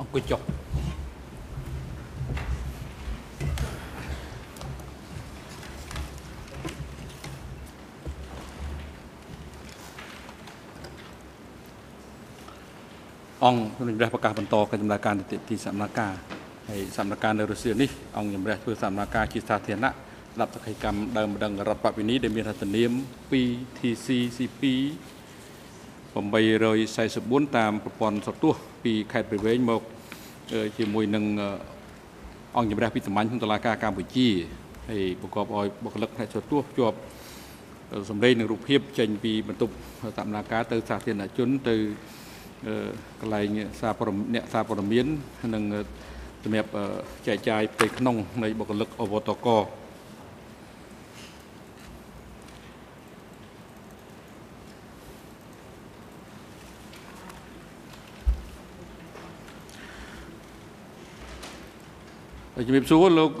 អង្គុយចុះអង្គជំរះប្រកាសបន្តកិច្ចដំណើរការនីតិវិធីសម្ដែងការហើយសម្ដែងការនៅរុស្ស៊ីនេះអង្គជំរះធ្វើសម្ដែងការជាសាធារណៈស្ដាប់សកម្មកម្មដើមម្ដងរដ្ឋបព្វនីដែលមានរដ្ឋនាម 2TCCP 844តាមប្រព័ន្ធសទោះពីខេត្តព្រៃវែងមក ជាមួយនឹងអង្គជំរះពីសម្ាញ់ក្នុងតុលាការកម្ពុជាហើយប្រកបឲ្យបុគ្គលិកផ្នែកសទោះជាប់សម្លេងនិងរូបភាពចេញពីបន្ទប់ដំណើរការទៅសាធារណជនទៅកន្លែងសារព័ត៌មានអ្នកសារព័ត៌មាននិងសម្រាប់ចែកចាយផ្ទៃក្នុងនៃបុគ្គលិកអវតក ជំរាបសួរលោក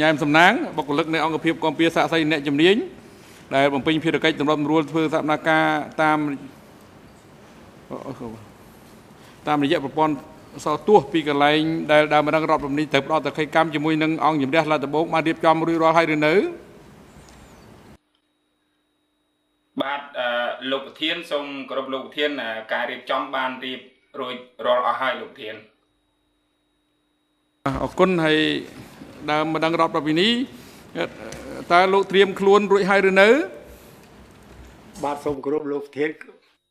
ញ៉ែមសំណាងបុគ្គលិកនៃអង្គភាពកម្ពុជាសាក់សីអ្នកជំនាញដែលបំពេញភារកិច្ចសម្រាប់រួលធ្វើសកម្មភាពតាមតាមរយៈប្រព័ន្ធសោទោះពីកន្លែងដែលដើមម្ដងរដ្ឋរំនេះទៅផ្ដល់តក្កកម្មជាមួយនឹងអង្គជំរះលតបោកបានរៀបចំរួចរាល់ហើយឬនៅបាទលោកប្រធានសូមគោរពលោកប្រធាន ការរៀបចំបានរៀបរួចរាល់អស់ហើយលោកប្រធាន អរគុណហើយដើមម្ដងរដ្ឋប្រវិនីតើលោកត្រៀមខ្លួនរួចហើយឬនៅ បាទសូមគោរពលោកប្រធាន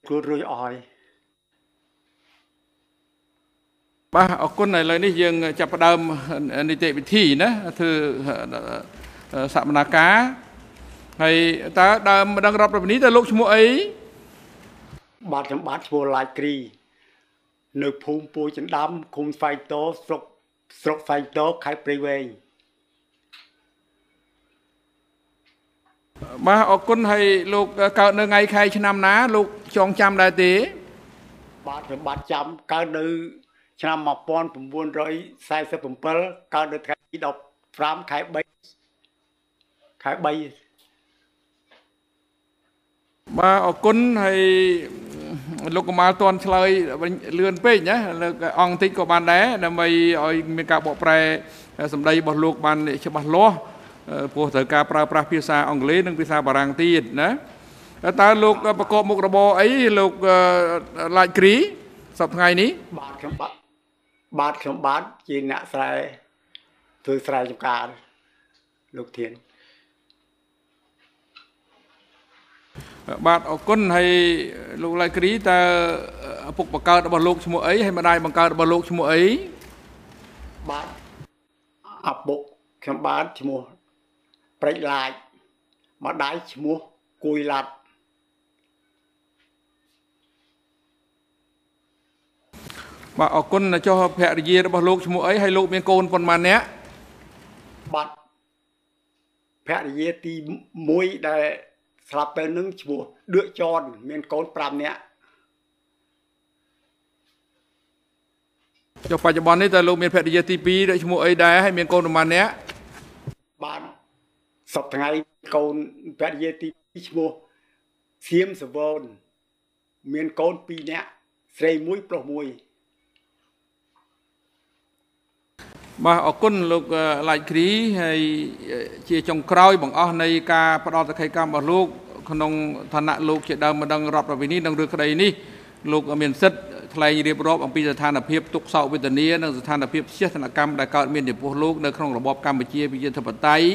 ខ្លួនរួចអស់ហើយបាទអរគុណឥឡូវនេះយើងចាប់ផ្ដើមនីតិវិធីណាធ្វើសកម្មភាពហើយតើដើមម្ដងរដ្ឋប្រវិនីតើលោកឈ្មោះអីបាទខ្ញុំបាទឈ្មោះឡាយគ្រី នៅភូមិពួយចិនដាំឃុំស្វែងតោស្រុក ស្រុកស្វែងតោខេត្តព្រៃវែងបាទអរគុណហើយលោកកើតនៅថ្ងៃខែឆ្នាំណា លោកចងចាំដែរទេ បាទខ្ញុំបាទចាំកើតនៅ ឆ្នាំ1947កើតនៅថ្ងៃទី15ខែ3ខែ3បាទអរគុណហើយ លោកកមាលតន់ឆ្លើយលឿនពេកណាលើកអង្គតិចក៏បានដែរដើម្បីឲ្យមានការបកប្រែសម្ដីរបស់លោកបានច្បាស់លាស់ព្រោះត្រូវការប្រើប្រាស់ភាសាអង់គ្លេសនិងភាសាបារាំងទៀតណាតើលោកប្រកបមុខរបរអីលោកឡាច់គ្រីសប្តាហ៍ថ្ងៃនេះបាទខ្ញុំបាទបាទខ្ញុំបាទជាអ្នកស្រែធ្វើស្រែចម្ការលោកធាន បាទអរគុណហើយលោកឡៃគ្រីតើឪពុកបង្កើតរបស់លោកឈ្មោះអីហើយម្ដាយបង្កើតរបស់លោកឈ្មោះអីបាទឪពុកខ្ញុំបាទឈ្មោះព្រិចឡាចម្ដាយឈ្មោះគួយឡាត់បាទអរគុណចុះភរិយារបស់លោកឈ្មោះអីហើយលោកមានកូនប៉ុន្មាននាក់បាទភរិយាទី1ដែល ស្លាប់ទៅនឹងឈ្មោះដឿកចនមានកូន5នាក់ចុះបច្ចុប្បន្ននេះតើលោកមានភរិយាទី2ដូចឈ្មោះអីដែរហើយមានកូនប្រហែលនាក់បាទសប្តាហ៍កូនភរិយាទី2ឈ្មោះសៀមសវនមានកូន2នាក់ស្រី1ប្រុស1 បាទអរគុណលោកឡាច់គ្រីហើយជាចុងក្រោយបង្អស់នៃការផ្ដល់សក្ខីកម្មរបស់លោកក្នុងឋានៈលោកជាដើមម្ដងរដ្ឋប្រវិនីនឹងរឿងក្តីនេះលោកមានសិទ្ធិថ្លែងរៀបរាប់អំពីស្ថានភាពទុកសោកវេទនានិងស្ថានភាពជាស្ថានកម្មដែលកើតមានចំពោះលោកនៅក្នុងរបបកម្ពុជាប្រជាធិបតេយ្យ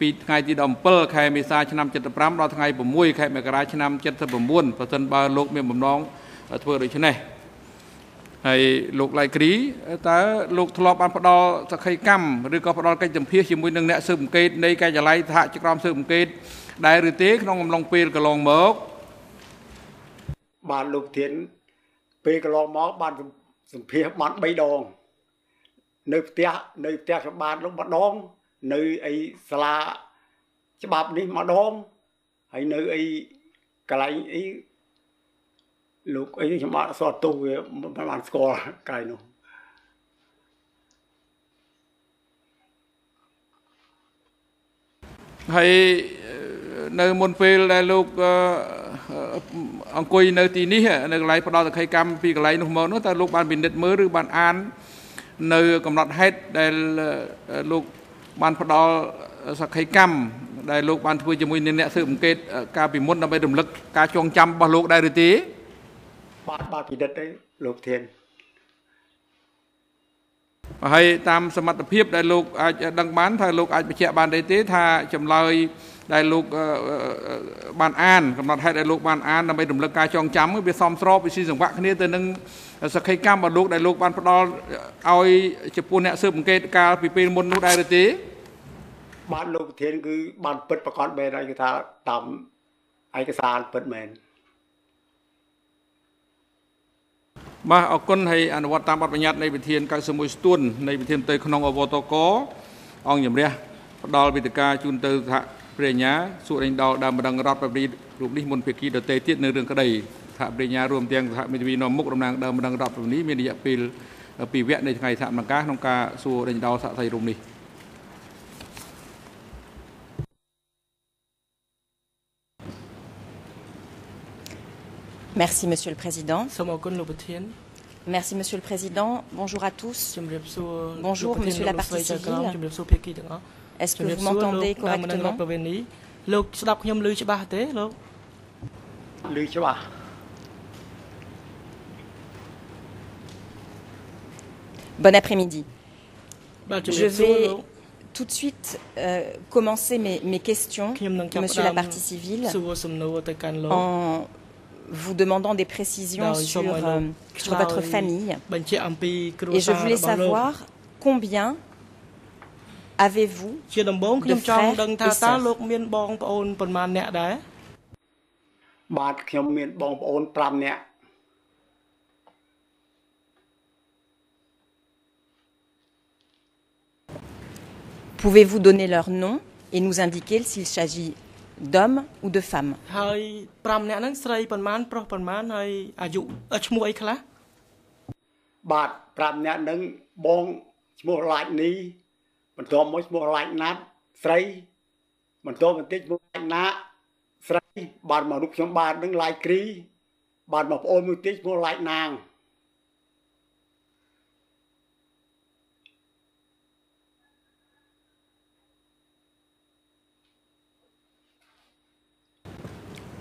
ពីថ្ងៃទី17ខែមេសាឆ្នាំ75ដល់ថ្ងៃ6ខែមករាឆ្នាំ79ប្រសិនបើលោកមានបំណងធ្វើដូច្នេះ ហើយលោកឡៃគ្រីតើលោកធ្លាប់បានផ្ដល់សក្ខីកម្មឬក៏ផ្ដល់កិច្ចសម្ភារជាមួយនឹងអ្នកស៊ើបអង្កេតនៃការិយាល័យសហជីវកម្មស៊ើបអង្កេតដែរឬទេក្នុងអំឡុងពេលកន្លងមកបានលោកធានពេលកន្លងមកបានសម្ភារបាន3ដង នៅផ្ទះនៅផ្ទះខ្ញុំបានលោកម្ដង នៅអីសាលាច្បាប់នេះម្ដងហើយនៅអីកន្លែងអី លោកអីខ្ញុំអត់សតទោសវាមិនបានស្គាល់កាយនោះហើយនៅមុនពេលដែលលោកអង្គុយនៅទីនេះនៅកន្លែងផ្ដល់សក្ខីកម្មពីកន្លែងនោះមកនោះតើលោកបានពិនិត្យមើលឬបានអាន នៅកំណត់ហេតុដែលលោកបានផ្ដល់សក្ខីកម្មដែលលោកបានធ្វើជាមួយនឹងអ្នកស៊ើបអង្កេត ការពីមុនដើម្បីរំលឹកការចងចាំរបស់លោកដែរឬទេ បាទបាទពិនិត្យទេលោកធានហើយតាមសមត្ថភាពដែលលោកអាចដឹងបានថាលោកអាចបញ្ជាក់បានទេថាចម្លើយដែលលោកបានអានកំណត់ហេតុដែលលោកបានអានដើម្បីរំលឹកការចងចាំវាសមស្របវិស៊ីសង្វាក់គ្នាទៅនឹងសក្ខីកម្មរបស់លោកដែលលោកបានផ្ដល់ឲ្យចំពោះអ្នកស៊ើបអង្កេតកាលពីពេលមុននោះដែរឬទេបាទលោកប្រធានគឺបានពិតប្រកបមែនហើយគឺថាតាមឯកសារពិតមែន បាទអរគុណហើយអនុវត្តតាមបទបញ្ញត្តិនៃវិធាន91ស្ទួននៃវិធានផ្ទៃក្នុងអវតកអង្គជំរះផ្ដល់វិធាការជូនទៅសហព្រះញ្ញាសុរិញដល់ដើមម្ដងរដ្ឋប្រពៃរូបនេះមុនភាគីដតេទៀតនៅរឿងក្តីសហព្រះញ្ញារួមទាំងសហមេធាវីនាំមុខតំណាងដើមម្ដងរដ្ឋប្រពៃនេះមានរយៈពេល2វគ្គនៃថ្ងៃសហមកាក្នុងការសួររិញដល់សហសីរូបនេះ Merci, Monsieur le Président. Merci, Monsieur le Président. Bonjour à tous. Bonjour, Monsieur la partie civile. Est-ce que vous m'entendez correctement Bon après-midi. Je vais tout de suite euh, commencer mes, mes questions, Monsieur la partie civile, en vous demandant des précisions sur, euh, sur votre famille. Et je voulais savoir combien avez-vous de frères et sœurs បាទខ្ញុំមានបងប្អូន5នាក់ Pouvez-vous donner leur nom et nous indiquer s'il s'agit d'hommes ou de femmes ហើយ5នាក់ហ្នឹងស្រីប៉ុន្មានប្រុសប៉ុន្មានហើយអាយុឈ្មោះអីខ្លះបាទ5នាក់ហ្នឹងបងឈ្មោះឡាច់នីបន្ទាប់មកឈ្មោះឡាច់ណាត់ស្រីបន្ទាប់បន្តិចឈ្មោះឡាច់ណាស្រីបាទមករូបខ្ញុំបាទនឹងឡាច់គ្រីបាទមកប្អូនមួយទៀតឈ្មោះឡាច់ណាង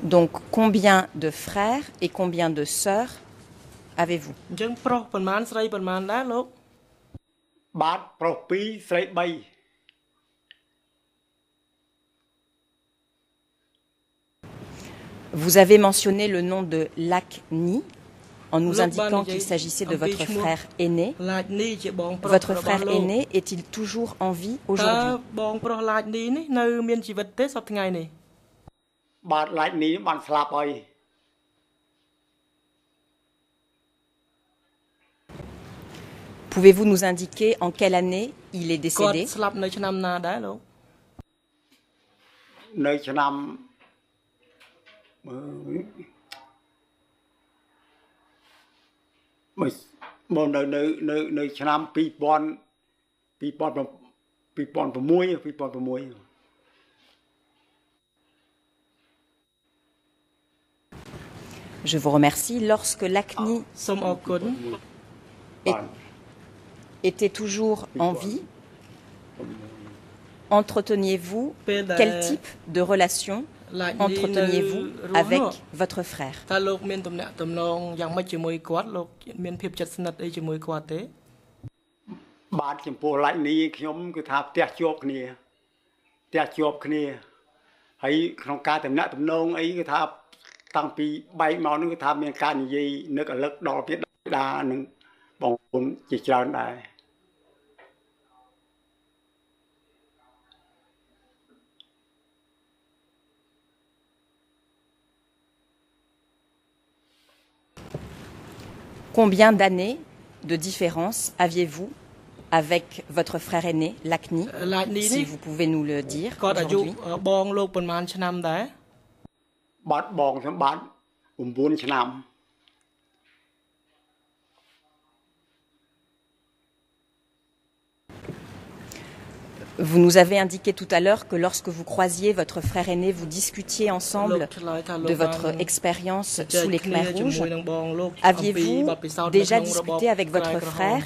Donc, combien de frères et combien de sœurs avez-vous? Vous avez mentionné le nom de Lakni en nous indiquant qu'il s'agissait de votre frère aîné. Votre frère aîné est-il toujours en vie aujourd'hui? បាទឡាច់នេះបានស្លាប់ហើយ Pouvez-vous nous indiquer en quelle année il est décédé ស្លាប់នៅឆ្នាំណាដែរលោកនៅឆ្នាំមើលមកនៅនៅនៅនៅឆ្នាំ2000 2006 2006 Je vous remercie. Lorsque l'ACNI était toujours en vie, entreteniez-vous quel type de relation entreteniez-vous avec votre frère? តើលោកមានទំនាក់ទំនងយ៉ាងម៉េចជាមួយគាត់លោកមានភាពជិតស្និទ្ធអីជាមួយគាត់ទេបាទចំពោះឡាច់នេះខ្ញុំគឺថាផ្ទះជាប់គ្នាផ្ទះជាប់គ្នាហើយក្នុងការតំណាក់តំណងអីគឺថាតាំងពីបែកមកនោះគឺថាមានការនិយាយនឹករលឹកដល់ពីដានឹងបងប្អូនជាច្រើនដែរ Combien d'années de différence aviez-vous avec votre frère aîné, Lakni Si vous pouvez nous le dire aujourd'hui. បងលោកប៉ុន្មានឆ្នាំដែរបាត់បងខ្ញុំបាទ9ឆ្នាំ Vous nous avez indiqué tout à l'heure que lorsque vous croisiez votre frère aîné, vous discutiez ensemble de votre expérience sous les Khmer rouges. Aviez-vous déjà discuté avec votre frère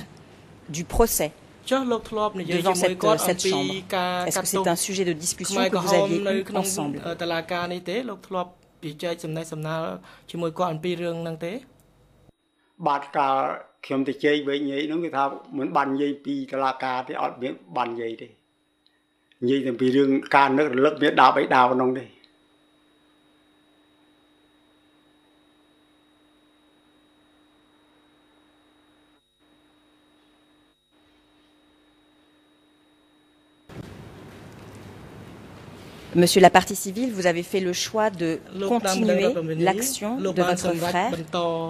du procès devant cette, cette chambre Est-ce que c'est un sujet de discussion que vous aviez eu ensemble បាទកាលខ្ញុំទៅជែកវិញនិយាយហ្នឹងគឺថាមិនបាននិយាយពីតឡាការទេអត់មានបាននិយាយទេនិយាយតែពីរឿងការនឹករលឹកមានដាបអីដាវក្នុងទេ Monsieur la partie civile, vous avez fait le choix de continuer l'action de votre frère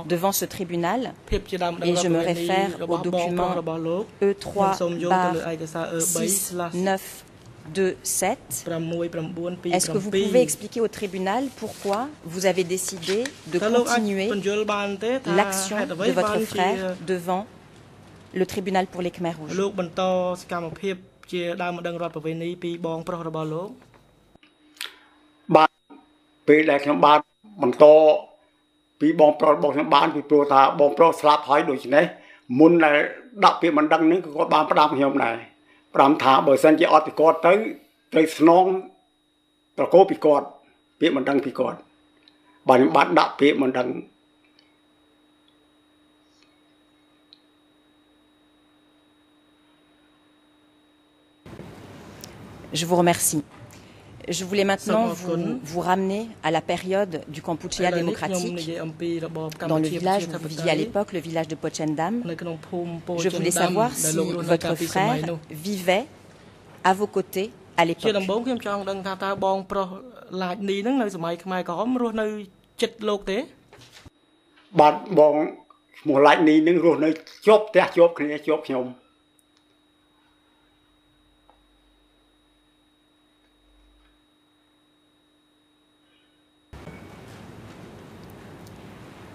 devant ce tribunal. Et je me réfère au document E3 6 9 2 7. Est-ce que vous pouvez expliquer au tribunal pourquoi vous avez décidé de continuer l'action de votre frère devant le tribunal pour les Khmer rouges ពេលដែលខ្ញុំបានបន្តពីបងប្រុសរបស់ខ្ញុំបានពីព្រោះថាបងប្រុសស្លាប់ហើយដូច្នេះមុនដែលដាក់ពាក្យមិនដឹងនេះក៏គាត់បានផ្ដាំខ្ញុំដែរផ្ដាំថាបើសិនជាអត់ពីគាត់ទៅត្រូវស្នងត្រកោពីគាត់ពាក្យមិនដឹងពីគាត់បាទខ្ញុំបានដាក់ពាក្យមិនដឹង Je vous remercie. Je voulais maintenant vous, vous, ramener à la période du Kampuchea démocratique, dans le village où vous viviez à l'époque, le village de Pochendam. Je voulais savoir si votre frère vivait à vos côtés à l'époque.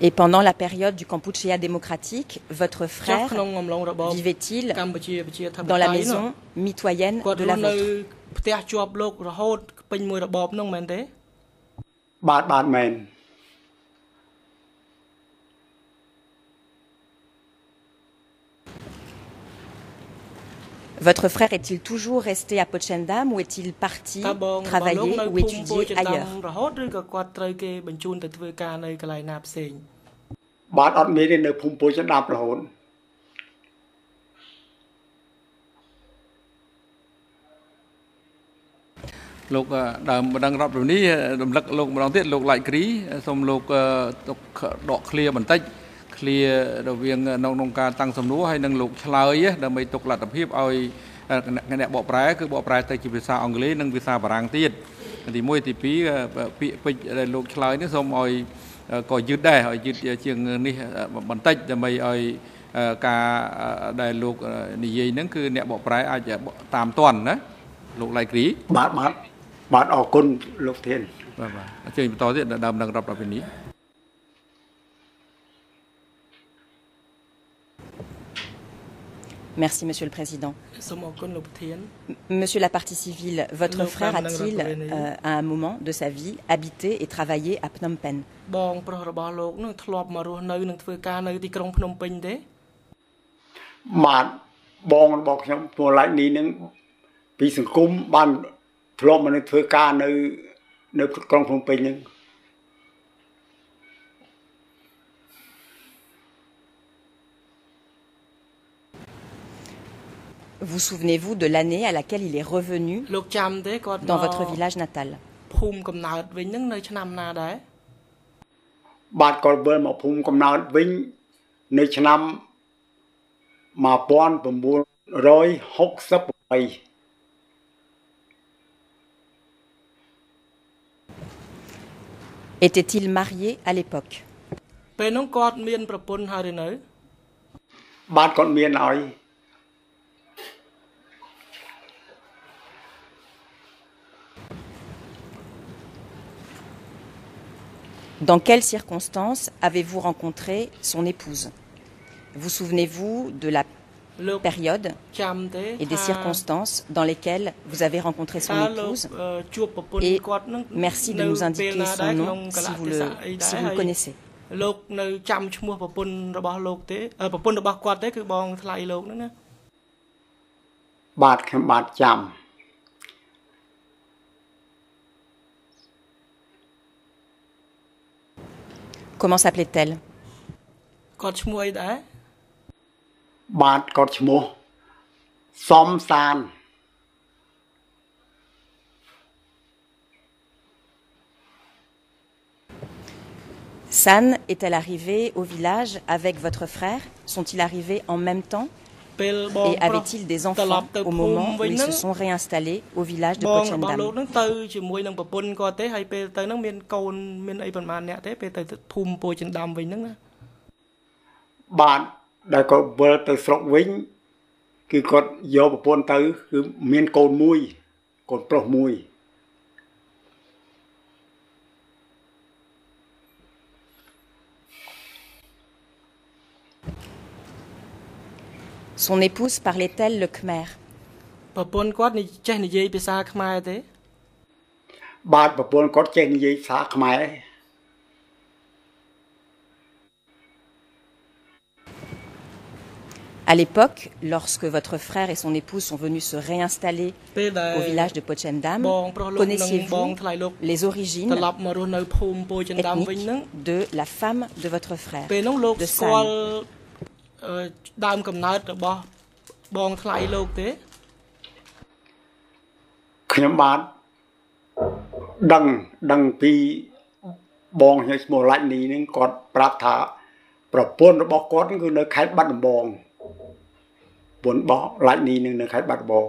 Et pendant la période du Kampuchea démocratique, votre frère vivait-il dans la maison mitoyenne de la vôtre ផ្ទះជាប់លោករហូតពេញមួយរបបនោះមែនទេបាទបាទមែន Votre frère est-il toujours resté à Pochendam ou est-il parti travailler ou étudier ailleurs បាទអត់មានទេនៅភូមិពោចិនដាមរហូតលោកដើមបណ្ដឹងរាប់រនេះរំលឹកលោកម្ដងទៀតលោកឡាយគ្រីសូមលោកទុកដកឃ្លាបន្តិច ឃ្លារវាងនៅក្នុងការតាំងសំណួរហើយនឹងលោកឆ្លើយដើម្បីទុកលទ្ធភាពឲ្យអ្នកបកប្រែគឺបកប្រែទៅជាភាសាអង់គ្លេសនិងភាសាបារាំងទៀតទី1ទី2ពាក្យពេចន៍ដែលលោកឆ្លើយនេះសូមឲ្យក៏យឺតដែរឲ្យយឺតជាងនេះបន្តិចដើម្បីឲ្យការដែលលោកនិយាយហ្នឹងគឺអ្នកបកប្រែអាចតាមតាន់ណាលោកឡៃគ្រីបាទបាទបាទអរគុណលោកធានបាទបាទអញ្ជើញបន្តទៀតដើមនឹងរាប់ដល់ពេលនេះ Merci, Monsieur le Président. Monsieur la partie civile, votre frère a-t-il, euh, à un moment de sa vie, habité et travaillé à Phnom Penh Vous souvenez-vous de l'année à laquelle il est revenu dans votre village natal? Était-il marié à l'époque? Dans quelles circonstances avez-vous rencontré son épouse Vous souvenez-vous de la période et des circonstances dans lesquelles vous avez rencontré son épouse et merci de nous indiquer son nom si vous le, si vous le connaissez. លោកនៅចាំឈ្មោះប្រពន្ធរបស់លោកទេប្រពន្ធរបស់គាត់ទេគឺបងថ្លៃលោកហ្នឹងណាបាទខ្ញុំបាទចាំ Comment s'appelait-elle? Somsan. San est-elle arrivée au village avec votre frère? Sont-ils arrivés en même temps? Et avaient-ils des enfants au moment où ils se sont réinstallés au village de Pochendam ទៅជាមួយនឹងប្រពន្ធគាត់ទេហើយពេលទៅហ្នឹងមានកូនមានអីប្រហែលអ្នកទេពេលទៅភូមិពោចិនដាំវិញហ្នឹងណាបាទដែលគាត់វិលទៅស្រុកវិញគឺគាត់យកប្រពន្ធទៅគឺមានកូនមួយកូនប្រុសមួយ Son épouse parlait-elle le khmer? À l'époque, lorsque votre frère et son épouse sont venus se réinstaller au village de Pochendam, connaissiez-vous les origines ethniques de la femme de votre frère, de San ដើមកំណើតរបស់បងថ្លៃលោកទេខ្ញុំបាទដឹងដឹងពីបងខ្ញុំឈ្មោះឡាច់នីនឹងគាត់ប្រាប់ថាប្រពន្ធរបស់គាត់គឺនៅខេត្តបាត់ដំបងប្រពន្ធរបស់ឡាច់នីនឹងនៅខេត្តបាត់ដំបង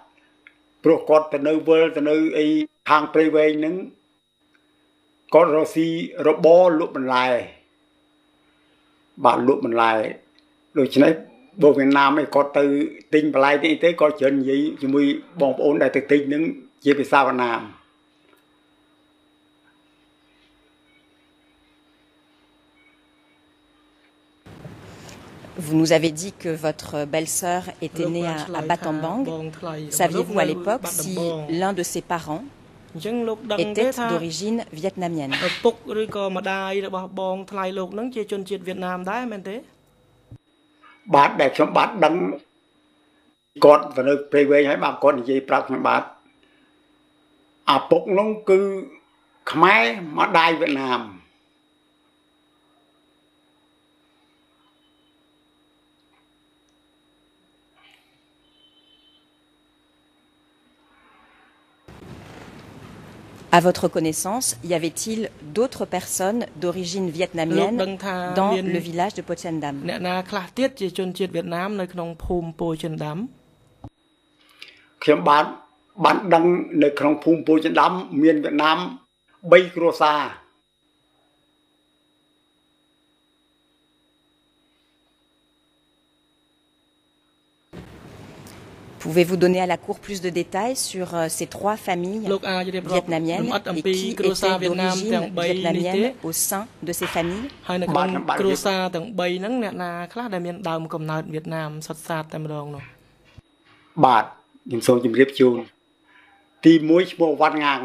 ព្រោះគាត់ទៅនៅវិលទៅនៅអីខាងព្រៃវែងហ្នឹងគាត់រកស៊ីរបរលក់បន្លែបាទលក់បន្លែដូច្នេះបើវៀតណាមឯងគាត់ទៅទិញបន្លែទីទេគាត់ច្រើននិយាយជាមួយបងប្អូនដែលទៅទិញហ្នឹងជាភាសាវៀតណាម Vous nous avez dit que votre belle-sœur était née à, à Battambang. Saviez-vous à l'époque si l'un de ses parents était d'origine vietnamienne? À votre connaissance, y avait-il d'autres personnes d'origine vietnamienne dans le village de Pochendam? Pouvez-vous donner à la Cour plus de détails sur euh, ces trois familles vietnamiennes et qui étaient d'origine vietnamienne au sein de ces familles ហើយនៅក្នុងគ្រួសារទាំង3ហ្នឹងអ្នកណាខ្លះដែលមានដើមកំណើតវៀតណាមសុទ្ធសាធតែម្ដងនោះបាទខ្ញុំសូមជម្រាបជូនទី1ឈ្មោះវ៉ាន់ងាង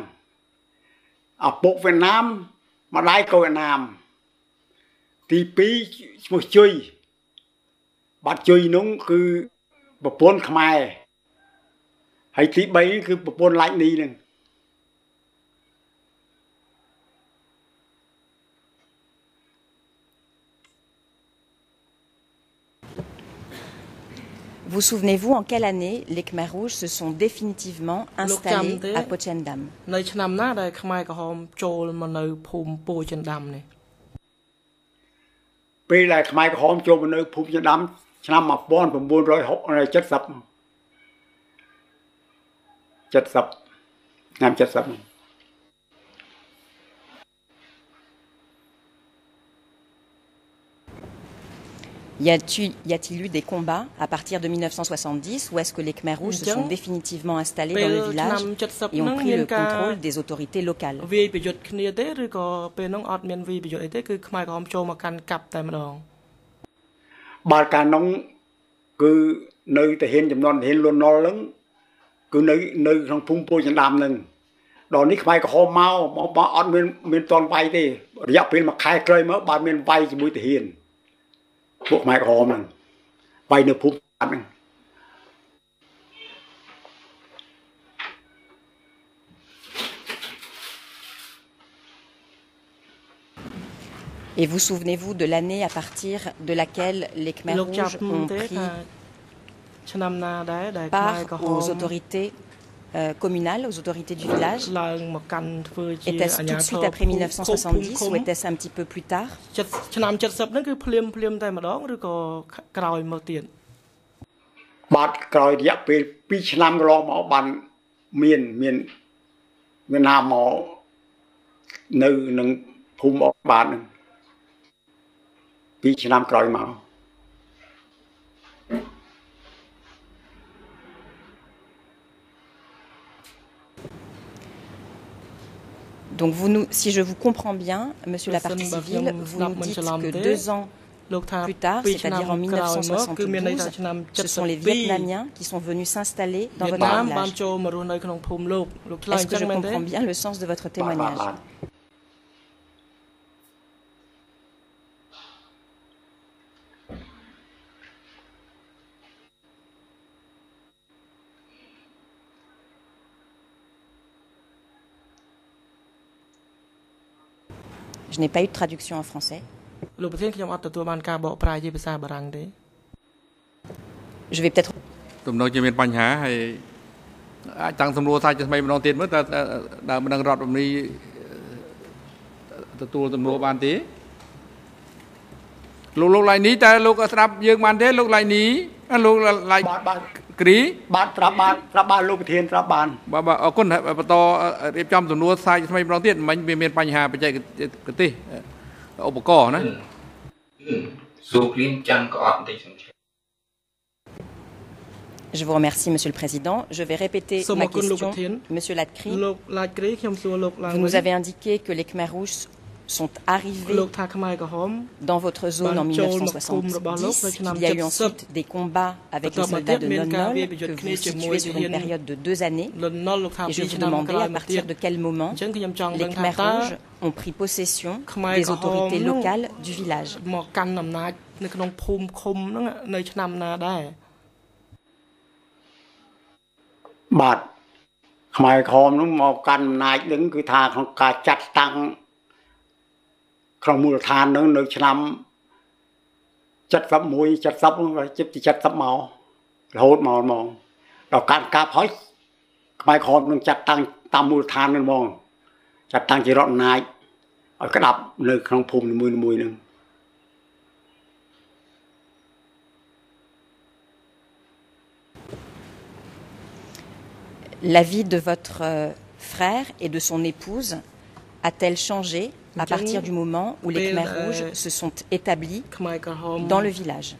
ឪពុកវៀតណាមម្ដាយក៏វៀតណាមទី2ឈ្មោះជុយបាត់ជុយនោះគឺប្រពន្ធខ្មែរ ហើយទី3គឺប្រពន្ធឡាច់នីនឹង Vous souvenez-vous en quelle année les Khmers rouges se sont définitivement installés à Pochendam នៅឆ្នាំណាដែលខ្មែរក្រហមចូលមកនៅភូមិពោចិនដាំនេះពេលដែលខ្មែរក្រហមចូលមកនៅភូមិចិនដាំឆ្នាំ1970 70ឆ្នាំ70 Y a-t-il eu des combats à partir de 1970 ou est-ce que les Khmers rouges se sont définitivement installés dans le village et ont pris le contrôle des autorités locales វាប្រយុទ្ធគ្នាទេឬក៏ពេលនោះអត់មានវាប្រយុទ្ធអីទេគឺខ្មែរក្រហមចូលមកកាន់កាប់តែម្ដងបាទកាលនោះគឺនៅទាហានចំនួនទាហានលន់ណុលហ្នឹង គឺនៅនៅក្នុងភូមិពោចន្តាមហ្នឹងដល់នេះខ្មែរក្រហមមកមកអត់មានមានតន់វាយទេរយៈពេលមួយខែក្រោយមកបាទមានវាយជាមួយទាហាន Et vous souvenez-vous de l'année à partir de laquelle les Khmer rouges ont pris part aux autorités euh, communales, aux autorités du village Était-ce tout de suite après 1970 ou était-ce un petit peu plus tard Donc, vous nous, si je vous comprends bien, Monsieur la partie civile, vous nous dites que deux ans plus tard, c'est-à-dire en 1972, ce sont les Vietnamiens qui sont venus s'installer dans votre village. Est-ce que je comprends bien le sens de votre témoignage? Je n'ai pas eu de traduction en français. Je vais peut-être ទំនងជាមានបញ្ហាហើយអាចតាំងសំណួរសាច់ថ្មីម្ដងទៀតមើលតើដើមមិនដឹងរដ្ឋរំនីទទួលទំនួលបានទេលោកលោកឡៃនេះតើលោកស្ដាប់យើងបានទេលោកឡៃនេះលោកឡៃបាទបាទ គ្រីបាទត្រាប់បានត្រាប់បានលោកប្រធានត្រាប់បានបាទបាទអរគុណបន្តរៀបចំសំណួរសាយថ្មីម្ដងទៀតមិញវាមានបញ្ហាបច្ចេកទេសឧបករណ៍ណាសួរគ្លីមចាំក៏អត់បន្តិចសិន Je vous remercie, Monsieur le Président. Je vais répéter ma question. Monsieur Latcry, vous nous avez indiqué que les Khmer rouges sont arrivés dans votre zone en 1970. Il y a eu ensuite des combats avec les soldats de Non-Nol que vous situez sur une période de deux années. Et je vous demandais à partir de quel moment les Khmer rouges ont pris possession des autorités locales du village. បាទខ្មែរក្រមនោះមកកាន់អំណាចនឹងគឺថាក្នុងការចាត់តាំង ក្នុងមូលដ្ឋាននឹងនៅឆ្នាំ71 70ហ្នឹងជិតទី70មករហូតមកហ្មងដល់ការកាប់ហើយខ្មែរក្រមនឹងចាត់តាំងតាមមូលដ្ឋាននឹងហ្មងចាត់តាំងជារដ្ឋអំណាចឲ្យក្តាប់នៅក្នុងភូមិនីមួយៗនឹង La vie de votre frère et de son épouse a-t-elle changé À partir du moment où les Khmer rouges se sont établis dans le village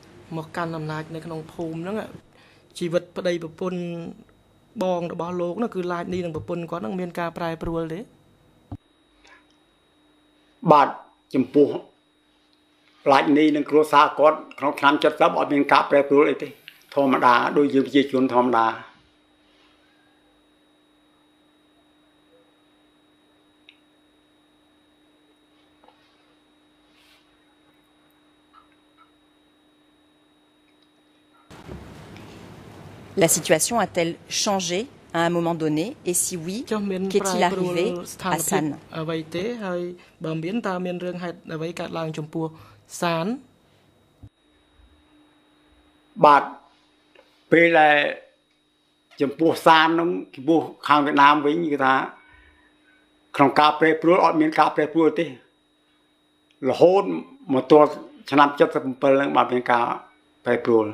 La situation a-t-elle changé à un moment donné Et si oui, qu'est-il arrivé à San អ្វីទេហើយបើមានតើមានរឿងហេតុអ្វីកើតឡើងចំពោះសានបាទពេលដែលចំពោះសាននឹងចំពោះខាងវៀតណាមវិញគឺថា ក្នុងការប្រែប្រួលអត់មានការប្រែប្រួលទេរហូតមកទល់ឆ្នាំ77ហ្នឹងបាទមានការប្រែប្រួល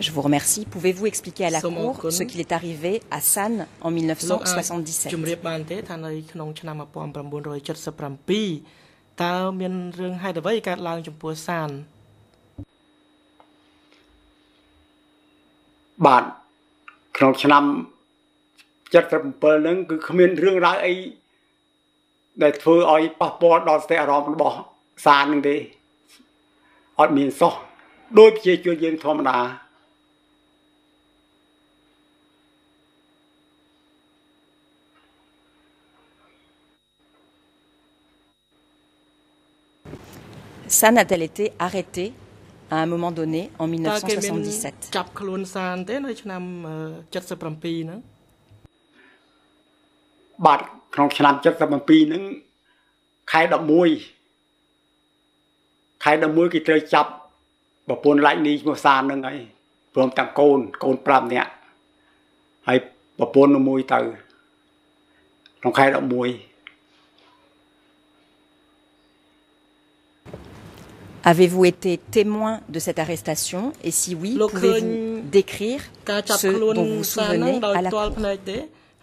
Je vous remercie. Pouvez-vous expliquer à la Cour ce qu'il est arrivé à San en 1977តើមានរឿងហេតុអ្វីកើតឡើងចំពោះសានបាទក្នុងឆ្នាំ77ហ្នឹងគឺគ្មានរឿងរ៉ាវអីដែលធ្វើឲ្យប៉ះពាល់ដល់ស្ថិរអារម្មណ៍របស់សានហ្នឹងទេអត់មានសោះដោយប្រជាជនយើងធម្មតា A-t-elle été arrêtée à un moment donné en 1977 Avez-vous été témoin de cette arrestation Et si oui, pouvez-vous décrire ce dont vous vous souvenez à la cour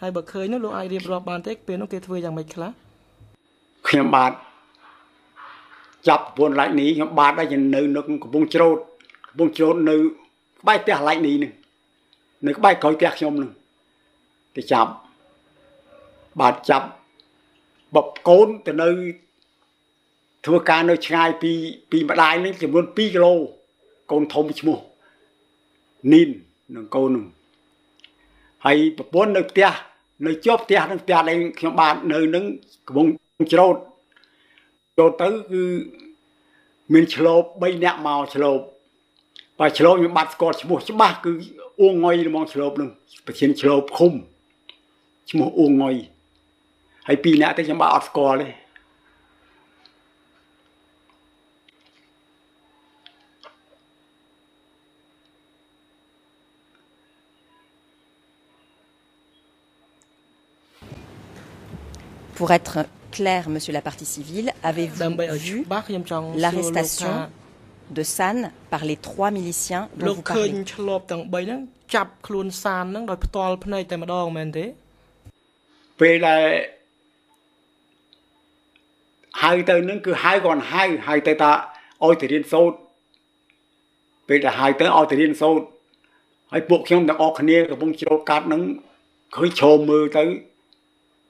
ហើយបើឃើញនោះលោកអាចរៀបរាប់បានទេពេលនោះគេធ្វើយ៉ាងម៉េចខ្លះខ្ញុំបាទចាប់ប្រពន្ធឡាច់នេះខ្ញុំបាទដែរនៅនៅកំពង់ច្រូតកំពង់ច្រូតនៅក្បែរផ្ទះឡាច់នេះនឹងនៅក្បែរក្រោយផ្ទះខ្ញុំនឹងគេចាប់បាទចាប់បបកូនទៅនៅ ធ្វើការនៅឆ្ងាយពីពីម្ដាយនេះចំនួន2គីឡូកូនធំឈ្មោះនីននឹងកូននឹងហើយប្រពន្ធនៅផ្ទះនៅជាប់ផ្ទះនឹងផ្ទះដែលខ្ញុំបាននៅនឹងកំពុងច្រូតចូលទៅគឺមានឆ្លូប3នាក់មកឆ្លូបបើឆ្លូបខ្ញុំបាត់ស្គាល់ឈ្មោះច្បាស់គឺអ៊ូងុយហ្មងឆ្លូបនឹងប្រធានឆ្លូបឃុំឈ្មោះអ៊ូងុយហើយពីរនាក់ទៅខ្ញុំបាត់អត់ស្គាល់ទេ Pour être clair, monsieur la partie civile, avez-vous vu l'arrestation de San par les trois miliciens dont vous parlez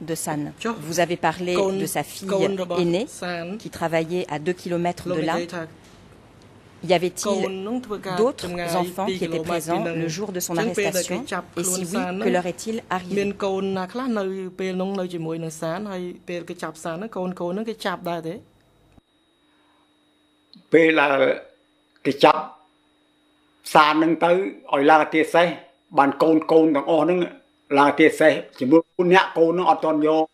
de San. Vous avez parlé de sa fille aînée qui travaillait à 2 km de là. Y avait-il d'autres enfants qui étaient présents le jour de son arrestation? Et si oui, que leur est-il arrivé? ពេលគេចាប់សាននឹងទៅឲ្យឡើងអាទិសេសបានកូនកូនទាំងអស់ហ្នឹងឡើងទៀតសេះជាមួយអ្នកកូននឹងអត់តន់យក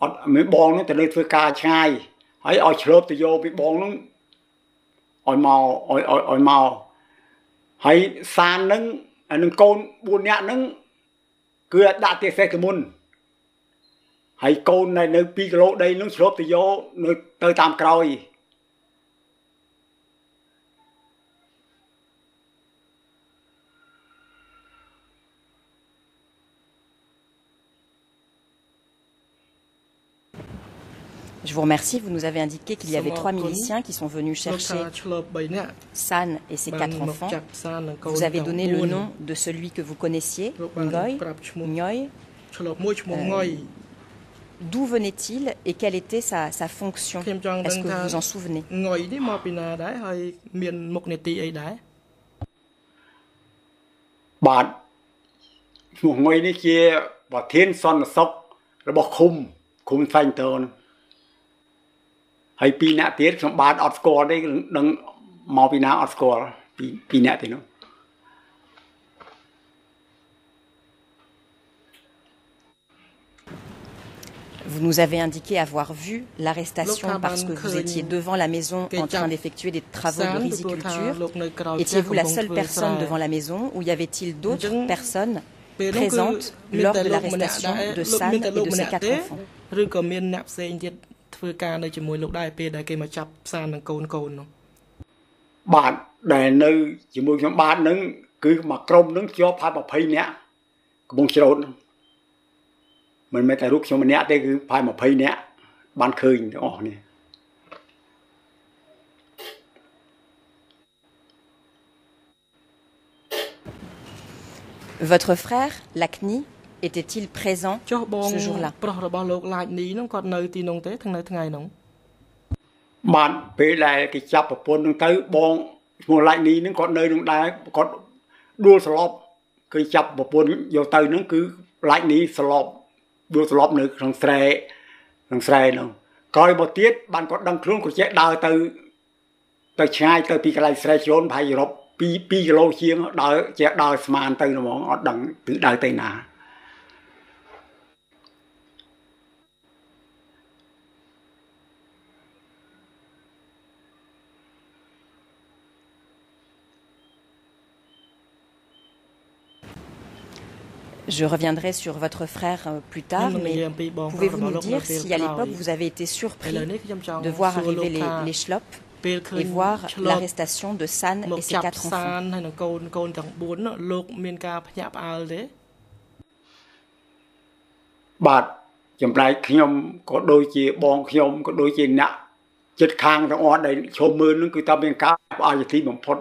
អត់មានបងនឹងទៅនៅធ្វើការឆ្ងាយហើយឲ្យឆ្លប់ទៅយកពីបងនឹងឲ្យមកឲ្យឲ្យឲ្យមកហើយសាននឹងអានឹងកូន4នាក់នឹងគឺដាក់ទៀតសេះទៅមុនហើយកូននៅ2គីឡូដីនោះឆ្លប់ទៅយកនៅទៅតាមក្រោយ Je vous remercie. Vous nous avez indiqué qu'il y avait trois miliciens qui sont venus chercher San et ses quatre enfants. Vous avez donné le nom de celui que vous connaissiez, Ngoy. Ngoy. Euh, D'où venait-il et quelle était sa, sa fonction? Est-ce que vous vous en souvenez? បា ហើយពីរនាក់ទៀតខ្ញុំបានអត់ស្គាល់ទេនឹងមកពីណាអត់ស្គាល់ពីពីរនាក់ទេនោះ Vous nous avez indiqué avoir vu l'arrestation parce que vous étiez devant la maison en train d'effectuer des travaux de riziculture. Étiez-vous la seule personne devant la maison ou y avait-il d'autres personnes présentes lors de l'arrestation de San et de ses quatre enfants ធ្វើការនៅជាមួយលោកដែរពេលដែលគេមកចាប់ផ្សារនឹងកូនកូននោះបាទដែលនៅជាមួយខ្ញុំបាទនឹងគឺមកក្រុមនឹងជាប់ផាត់20នាក់កំពុងច្រូតមិនមែនតែរូបខ្ញុំម្នាក់ទេគឺផាត់20នាក់បានឃើញទាំងអស់នេះ Votre frère, Lakni, était-il présent ce jour-là ប្រុសរបស់លោកឡាចនីហ្នឹងគាត់នៅទីនោះទេថ្ងៃថ្ងៃនោះបានពេលដែលគេចាប់ប្រពន្ធហ្នឹងទៅបងឈ្មោះឡាចនីហ្នឹងគាត់នៅនឹងដែរគាត់ដួលស្លប់គឺចាប់ប្រពន្ធយកទៅហ្នឹងគឺឡាចនីស្លប់ដួលស្លប់នៅក្នុងស្រែក្នុងស្រែហ្នឹងក្រោយមកទៀតបានគាត់ដឹងខ្លួនគាត់ចេះដើរទៅទៅឆ្ងាយទៅពីកន្លែងស្រែជ្រូនប្រហែលយុរ៉ុប2 2គីឡូជាងដើរចេះដើរស្មានទៅហ្មងអត់ដឹងគឺដើរទៅណា Je reviendrai sur votre frère euh, plus tard, mais pouvez-vous nous dire si à l'époque vous avez été surpris de voir arriver les, les schlopes et voir l'arrestation de San et ses quatre enfants បាទចម្លែកខ្ញុំក៏ដូចជាបងខ្ញុំក៏ដូចជាអ្នកចិត្តខាងទាំងអស់ដែលឈប់មើលនឹងគឺតាមមានការផ្អើលទីបំផុត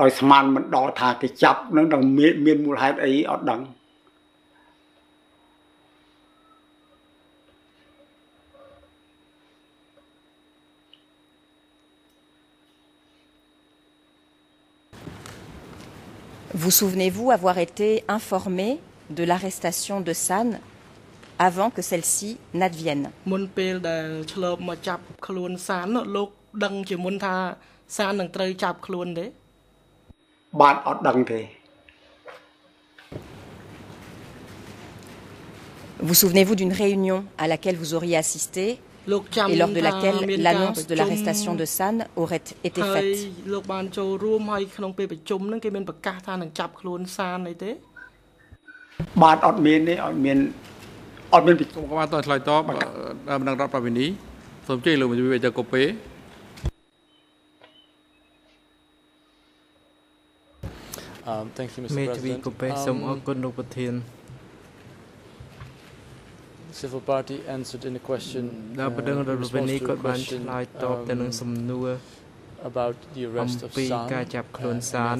ដោយស្មានមិនដល់ថាគេចាប់នឹងនឹងមានមូលហេតុអីអត់ដឹង Vous souvenez-vous avoir été informé de l'arrestation de San avant que celle-ci n'advienne? Vous souvenez-vous d'une réunion à laquelle vous auriez assisté et lors de laquelle l'annonce de l'arrestation de San aurait été faite. លោកបានចូលរួមហើយក្នុងពេលប្រជុំហ្នឹងគេមានប្រកាសថានឹងចាប់ខ្លួនសានអីទេបាទអត់មានទេអត់មានអត់មានប្រជុំបានតឆ្លើយតបដំណឹងរដ្ឋប្រវិនីសូមជ័យលោកវិវិជ្ជកូពេ Um thank you Mr. President មេធាវីកូពេសូមអរគុណលោកប្រធាន civil party answered in a question ដល់ប្រដឹងរដ្ឋវិនីគាត់បានឆ្លើយតបទៅនឹងសំណួរ about the arrest of San ការចាប់ខ្លួនសាន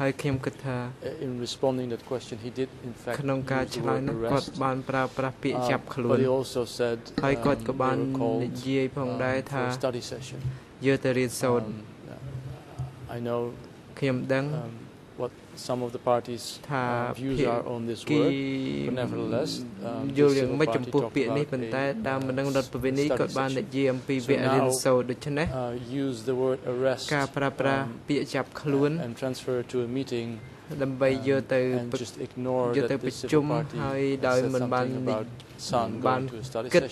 ហើយខ្ញុំគិតថា in responding that question he did in fact ក្នុងការឆ្លើយនោះគាត់បានប្រើប្រាស់ពាក្យចាប់ខ្លួន but he also said ហើយគាត់ក៏បាននិយាយផងដែរថា study session យកទៅរៀនសូត្រ I know ខ្ញុំដឹង what some of the parties uh, views are on this word but nevertheless យល់យ៉ាងម៉េចចំពោះពាក្យនេះប៉ុន្តែដើមមិនដឹងរដ្ឋប្រវេនីគាត់បាននិយាយអំពីវគ្គរៀនសូត្រដូច្នេះ use the word arrest ការប្រើប្រាស់ពាក្យចាប់ខ្លួន and transfer to a meeting ដើម្បីយកទៅយកទៅប្រជុំហើយដោយមិនបានបានគិត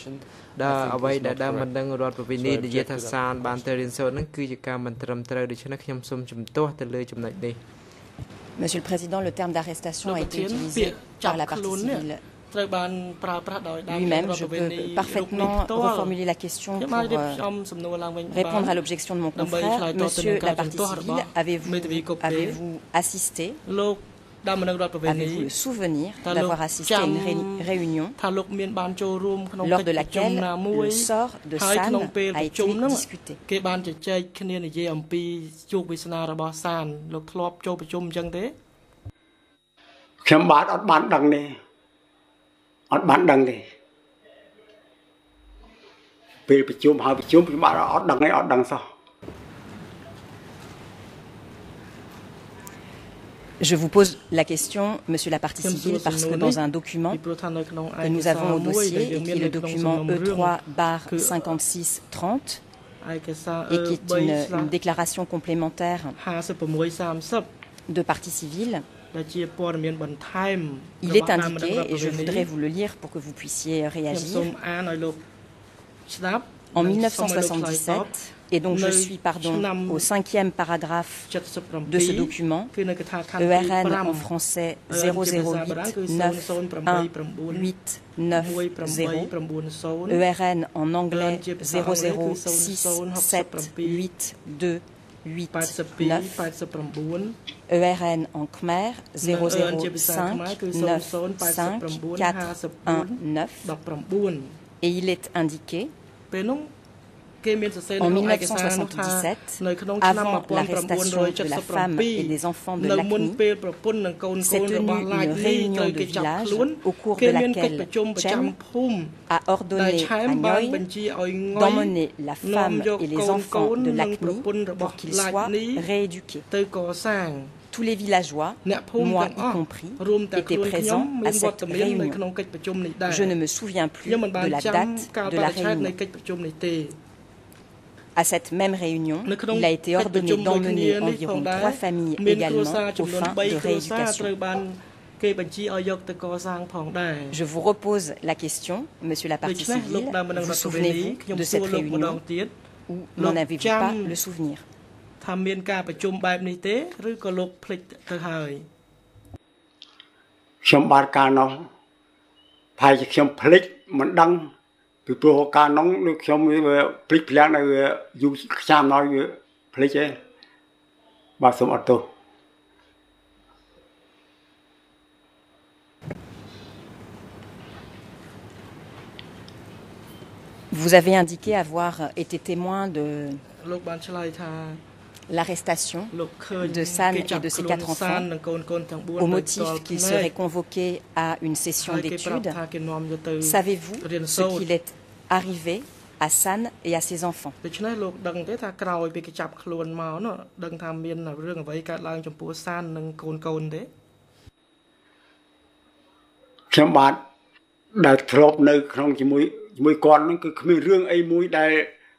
ដល់អ្វីដែលដើមមិនដឹងរដ្ឋប្រវេនីនិយាយថាសានបានទៅរៀនសូត្រហ្នឹងគឺជាការមិនត្រឹមត្រូវដូច្នេះខ្ញុំសូមជំទាស់ទៅលើចំណុចនេះ Monsieur le Président, le terme d'arrestation a été utilisé par la partie civile lui-même, je peux parfaitement reformuler la question pour répondre à l'objection de mon confrère. Monsieur la partie civile, avez-vous avez assisté Avez-vous le souvenir d'avoir assisté à une réunion lors de laquelle le sort de San a été discuté ខ្ញុំបាទអត់បានដឹងទេអត់បានដឹងទេពេលប្រជុំហើយប្រជុំខ្ញុំបាទអត់ដឹងទេអត់ដឹងសោះ Je vous pose la question, monsieur la partie civile, parce que dans un document que nous avons au dossier, et qui est le document E3 bar 5630, et qui est une, une déclaration complémentaire de partie civile, il est indiqué, et je voudrais vous le lire pour que vous puissiez réagir, en 1977, et donc je suis pardon, au cinquième paragraphe de ce document, ERN en français 008 918 90, ERN en anglais 006 7 8 2 8 9, ERN en Khmer 005 9 5 4 1 9, et il est indiqué en 1977, avant l'arrestation de la femme et des enfants de l'ACMI, s'est tenue une réunion de village au cours de laquelle Chen a ordonné à Ngoy d'emmener la femme et les enfants de l'ACMI pour qu'ils soient rééduqués. Tous les villageois, moi y compris, étaient présents à cette réunion. Je ne me souviens plus de la date de la réunion. À cette même réunion, il a été ordonné d'emmener environ trois familles également aux fins de rééducation. Je vous repose la question, monsieur la partie civile. Vous souvenez-vous de cette réunion ou n'en avez-vous pas le souvenir? ពីព្រោះការនងដូចខ្ញុំវាភ្លេចភ្លាំងនៅយូរឆ្នាំហើយវាភ្លេចឯងបាទសូមអត់ទោស Vous avez indiqué avoir été témoin de l'arrestation de San et de ses quatre enfants au motif qu'ils seraient convoqués à une session d'études. Savez-vous ce qu'il est arrivé à San et à ses enfants. Avez-vous appris par la suite ce qu'il était arrivé à San គេចាប់ខ្លួនសានហើយនោះលោកដឹងថាគេយកសាននឹងទៅធ្វើអីទេខ្ញុំបានអត់ដឹងទេដាក់ទេសេះទៅទៅទៅបាត់ហ្មងនឹងទៅទៅណាប៉ុនចុងក្រោយ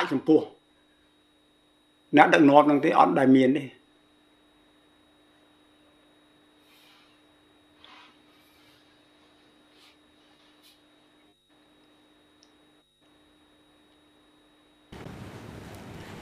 ចុងក្រោយមកអស់ដែលអ្នកដឹកអាទេសសេះហ្នឹងគឺនៅក្បែរផ្ទះខ្ញុំចង្ងាយប្រហែលជាជាង100ម៉ែត្រអ្នកអ្នកអ្នកបរទេសសេះហ្នឹងគាត់នឹងមានកា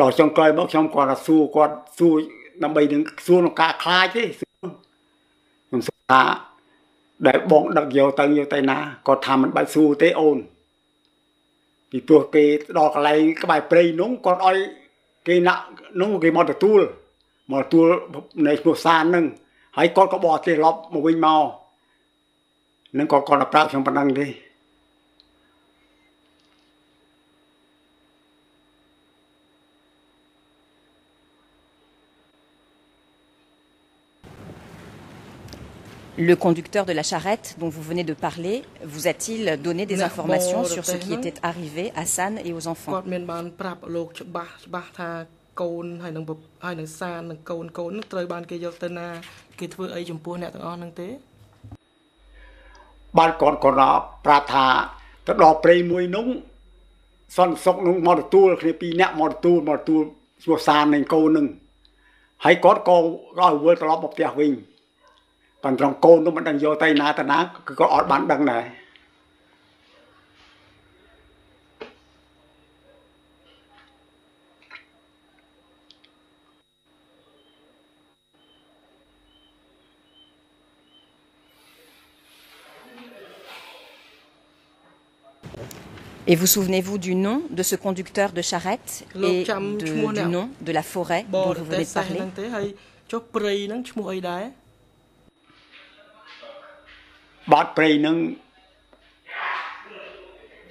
ដល់ចុងក្រោយមកខ្ញុំគាត់ថាសួរគាត់សួរដើម្បីនឹងសួរក្នុងការខ្លាចទេខ្ញុំសួរថាដែលបងដឹកយកទៅយកទៅណាគាត់ថាមិនបាច់សួរទេអូនពីព្រោះគេដល់កន្លែងក្បែរព្រៃនោះគាត់ឲ្យគេណាក់នោះគេមកទទួលមកទទួលនៅឈ្មោះសាននឹងហើយគាត់ក៏បោះទេឡប់មកវិញមកនឹងគាត់គាត់ប្រាប់ខ្ញុំប៉ុណ្ណឹងទេ Le conducteur de la charrette dont vous venez de parler vous a-t-il donné des informations sur ce qui était arrivé à San et aux enfants បានគាត់គាត់ប្រាប់ថាទៅដល់ព្រៃមួយនោះសន្តិសុខនោះមកទទួលគ្នាពីរនាក់មកទទួលមកទទួលឈ្មោះសាននឹងកូននឹងហើយគាត់ក៏ឲ្យវិលត្រឡប់មកផ្ទះវិញប៉ុន្តែត្រង់កូននោះមិនដឹងយកទៅណាទៅណាគឺក៏អត់បានដឹងដែរ Et vous souvenez-vous du nom de ce conducteur de charrette et de, du nom de la forêt dont vous venez de parler បាត់ព្រៃហ្នឹង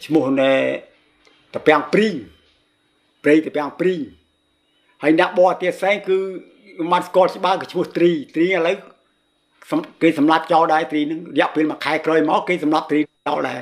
ឈ្មោះណែតាពាំងព្រីងព្រៃតាពាំងព្រីងហើយអ្នកបរទៀតផ្សេងគឺមិនស្គាល់ច្បាស់គឺឈ្មោះត្រីត្រីឥឡូវគេសម្លាប់ចោលដែរត្រីហ្នឹងរយៈពេលមួយខែក្រោយមកគេសម្លាប់ត្រីចោលដែរ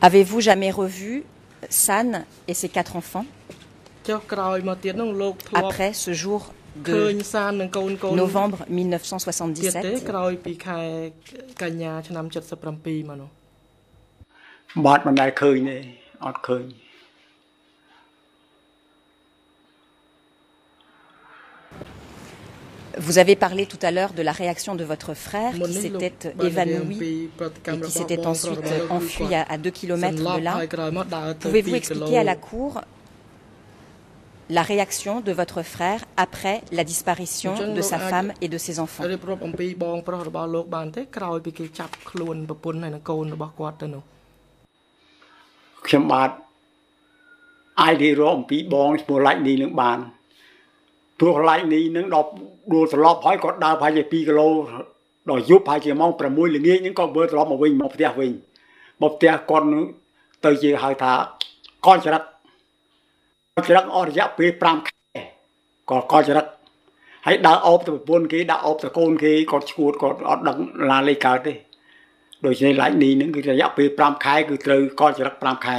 Avez-vous jamais revu San et ses quatre enfants après ce jour de novembre 1977 Vous avez parlé tout à l'heure de la réaction de votre frère qui s'était évanoui et qui s'était ensuite enfui à, deux kilomètres de là. Pouvez-vous expliquer à la Cour la réaction de votre frère après la disparition de sa femme et de ses enfants? ព្រោះកន្លែងនេះនឹងដល់ដួលត្រឡប់ហើយគាត់ដើរប្រហែលជា2គីឡូដល់យប់ប្រហែលជាម៉ោង6ល្ងាចហ្នឹងក៏វិលត្រឡប់មកវិញមកផ្ទះវិញមកផ្ទះគាត់នឹងទៅជាហៅថាកលចរិតកលចរិតអស់រយៈពេល5ខែក៏កលចរិតហើយដើរអោបទៅប្រពន្ធគេដើរអោបទៅកូនគេគាត់ឈួតគាត់អត់ដឹងឡាលេខកើតទេដូច្នេះឡាយនេះនឹងគឺរយៈពេល5ខែគឺត្រូវកលចរិត5ខែ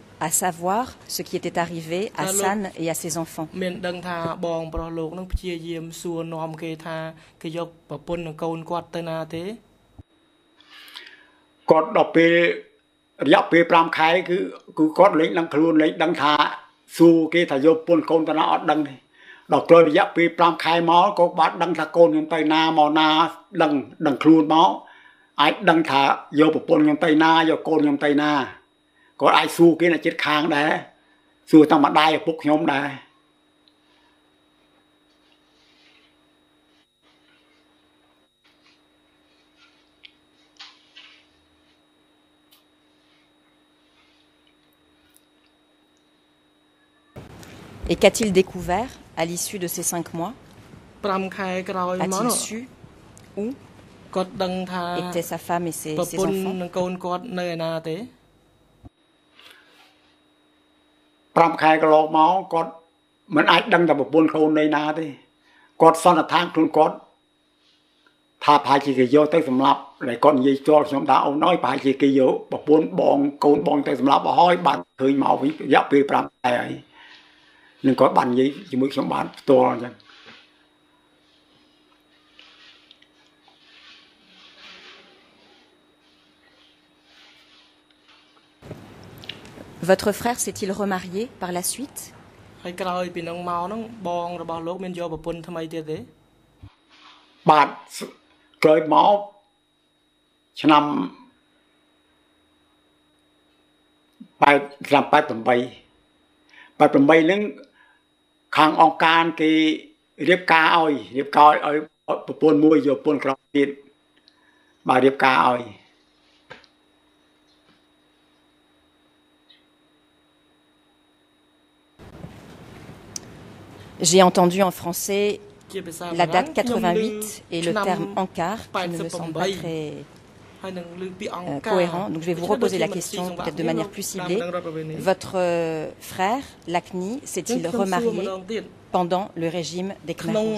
à savoir ce qui était arrivé à San et à ses enfants មានដឹងថាបងប្រុសលោកនឹងព្យាយាមសួរនាំគេថាគេយកប្រពន្ធនិងកូនគាត់ទៅណាទេគាត់ដល់ពេលរយៈពេល5ខែគឺគឺគាត់លេងដឹងខ្លួនលេងដឹងថាសួរគេថាយកប្រពន្ធកូនទៅណាអត់ដឹងទេដល់ក្រោយរយៈពេល5ខែមកក៏បានដឹងថាកូនខ្ញុំទៅណាមកណាដឹងដឹងខ្លួនមកអាចដឹងថាយកប្រពន្ធខ្ញុំទៅណាយកកូនខ្ញុំទៅណា គាត់អាចសួរគេអ្នកចិត្តខាងដែរសួរតាមម្ដាយឪពុកខ្ញុំដែរ Et qu'a-t-il découvert à l'issue de ces cinq mois A-t-il su où étaient sa femme et ses, ses enfants 5ខែកន្លងមកគាត់មិនអាចដឹងថាប្រពន្ធខ្លួននៅណាទេគាត់សន្និដ្ឋានខ្លួនគាត់ថាប្រហែលជាគេយកទៅសម្លាប់ហើយគាត់និយាយស្ទាល់ខ្ញុំថាអូនអើយប្រហែលជាគេយកប្រពន្ធបងកូនបងទៅសម្លាប់អស់ហើយបានឃើញមកវិញរយៈពេល5ខែហើយនឹងគាត់បាននិយាយជាមួយខ្ញុំបានផ្ទាល់អញ្ចឹង Votre frère s'est-il remarié par la suite J'ai entendu en français la date 88 et le terme encart qui ne me semble pas très euh, cohérent. Donc je vais vous reposer la question peut-être de manière plus ciblée. Votre euh, frère, Lakni, s'est-il remarié pendant le régime des Khmer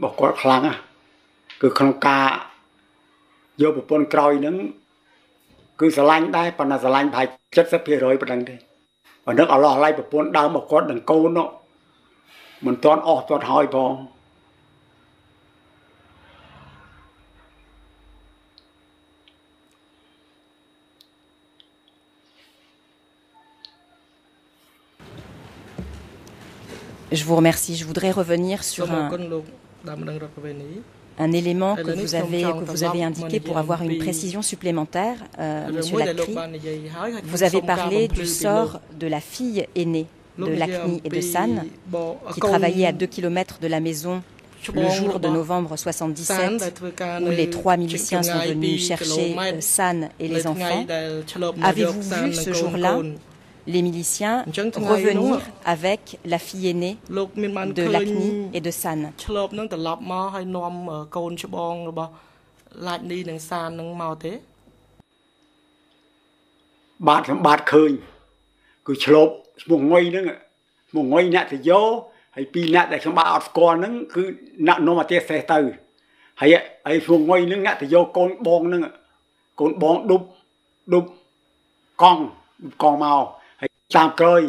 របស់គាត់ខ្លាំងណាគឺក្នុងការយកប្រពន្ធក្រោយនឹងគឺស្រឡាញ់ដែរប៉ុន្តែស្រឡាញ់ប្រហែល70%ប៉ុណ្ណឹងទេប៉ុន្តែអឡោះឡៃប្រពន្ធដើមរបស់គាត់នឹងកូននោះមិនទាន់អស់ទាត់ហើយផង Je vous remercie. Je voudrais revenir sur un, un élément que vous avez, que vous avez indiqué pour avoir une précision supplémentaire, euh, Monsieur Lacri. Vous avez parlé du sort de la fille aînée de Lacni et de San, qui travaillait à 2 km de la maison le jour de novembre 77, où les trois miliciens sont venus chercher euh, San et les enfants. Avez-vous vu ce jour-là les miliciens revenir avec la fille aînée de Lakni et de San. បាទសម្បត្តិឃើញគឺឆ្លប់ឈ្មោះងុយហ្នឹងឈ្មោះងុយអ្នកទៅយកហើយពីរអ្នកដែលខ្ញុំបាទអត់ស្តាមក្រោយ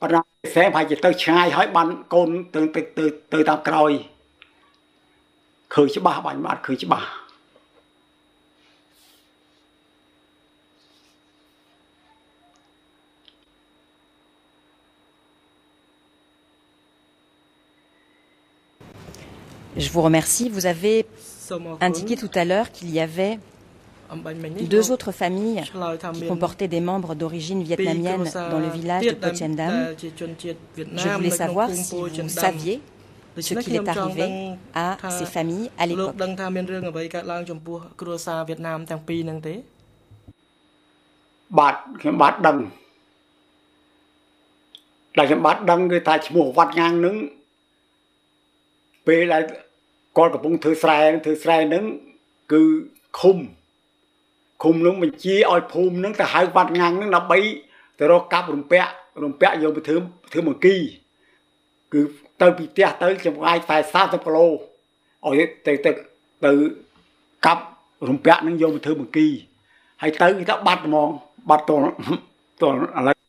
ប៉ុន្តែសែប្រហែលជាទៅឆ្ងាយហើយបានកូនទៅទៅទៅទៅតាមក្រោយឃើញច្បាស់បាញ់បាទឃើញច្បាស់ Je vous remercie. Vous avez indiqué tout à l'heure qu'il y avait deux autres familles qui comportaient des membres d'origine vietnamienne dans le village de Potiendam. Je voulais savoir si vous saviez ce qu'il est arrivé à ces familles à l'époque. ឃុំឃុំនឹងបញ្ជាឲ្យភូមិនឹងទៅហៅវត្តងាងនឹងដើម្បីទៅរកកាប់រំពាក់រំពាក់យកទៅធ្វើធ្វើមង្គីគឺទៅពីផ្ទះទៅចម្ងាយតែ30គីឡូឲ្យទៅទៅទៅកាប់រំពាក់នឹងយកទៅធ្វើមង្គីហើយទៅគេថាបាត់ហ្មងបាត់តតឥឡូវ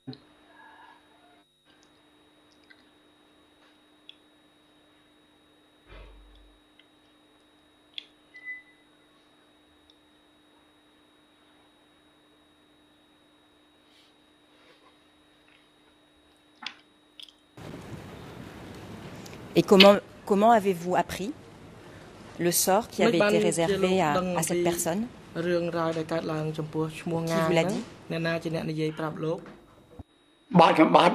Et comment, comment avez-vous appris le sort qui avait été réservé à, à cette personne រឿងរ៉ាវដែលកើតឡើងចំពោះឈ្មោះងាអ្នកណាជាអ្នកនិយាយប្រាប់លោកបាទខ្ញុំបាទ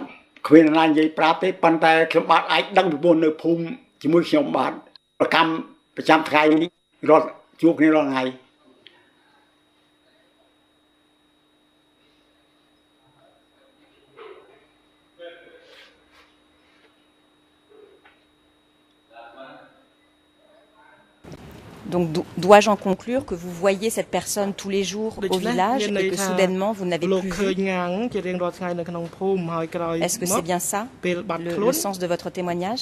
គ្មានអ្នកណានិយាយប្រាប់ទេប៉ុន្តែខ្ញុំបាទអាចដឹងពីមុននៅភូមិជាមួយខ្ញុំបាទប្រកម្មប្រចាំថ្ងៃនេះរត់ជួបគ្នារាល់ថ្ងៃ Donc dois-je en conclure que vous voyez cette personne tous les jours au village et que soudainement vous n'avez plus vu Est-ce que c'est bien ça le, le sens de votre témoignage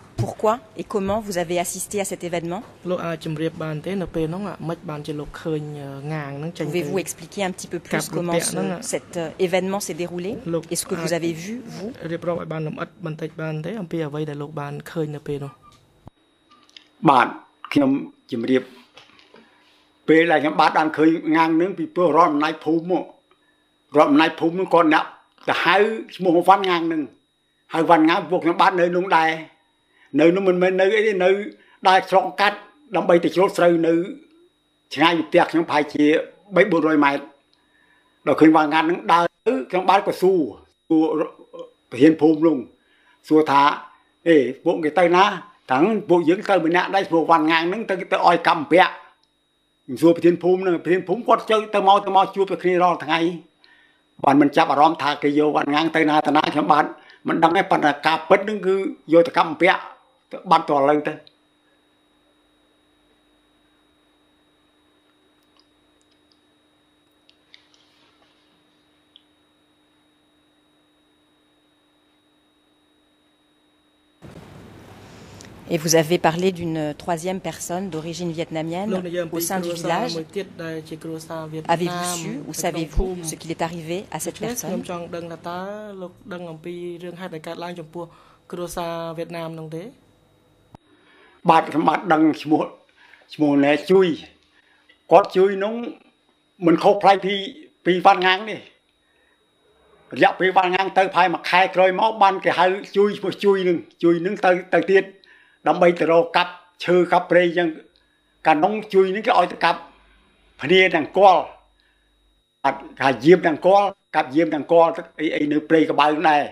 pourquoi et comment vous avez assisté à cet événement Pouvez-vous expliquer un petit peu plus comment ce, cet événement s'est déroulé et ce que vous avez vu, vous នឃើញងាងនឹងពីព្រោះរដ្ឋអំណាចភូមិមករដ្ឋអំណាចភូមិនឹងគាត់អ្នកទៅហៅឈ្មោះវ៉ាន់ងាងនឹងហៅវ៉ាន់ងាងពួកខ្ញុំបាទនៅនោះដែរនៅនោះមិនមែននៅអីទេនៅដើរឆ្លងកាត់ដើម្បីទៅជ្រោតស្រូវនៅឆ្ងាយពីផ្ទះខ្ញុំប្រហែលជា3 400ម៉ែត្រដល់ឃើញវាងាត់នឹងដើរទៅខ្ញុំបានក៏សួរសួរប្រធានភូមិនោះសួរថាអេពួកគេទៅណាតាំងពួកយើងទៅម្នាក់ដែរព្រោះវ៉ាន់ងាងហ្នឹងទៅទៅឲ្យកម្មពៈសួរប្រធានភូមិហ្នឹងប្រធានភូមិគាត់ជើទៅមកទៅមកជួបទៅគ្នារាល់ថ្ងៃបានមិនចាប់អារម្មណ៍ថាគេយកវ៉ាន់ងាងទៅណាទៅណាខ្ញុំបានមិនដឹងទេប៉ុន្តែការពិតហ្នឹងគឺយកទៅកម្មពៈ បាត់តឥឡូវទៅ Et vous avez parlé d'une troisième personne d'origine vietnamienne au sein du village. Avez-vous su ou savez-vous ce qu'il est arrivé à cette personne បាទខ្ញុំបាទដឹងឈ្មោះឈ្មោះណែជួយគាត់ជួយនោះមិនខុសផ្លៃពីពីវ៉ាន់ងាងនេះរយៈពេលវ៉ាន់ងាងទៅផាយមួយខែក្រោយមកបានគេហៅជួយឈ្មោះជួយនឹងជួយនឹងទៅទៅទៀតដើម្បីទៅរកកាប់ឈើកាប់ព្រៃអញ្ចឹងកានុងជួយនឹងគេឲ្យទៅកាប់ភ្នាទាំងកលអត់ថាយាមទាំងកលកាប់យាមទាំងកលអីអីនៅព្រៃកបៅដែរ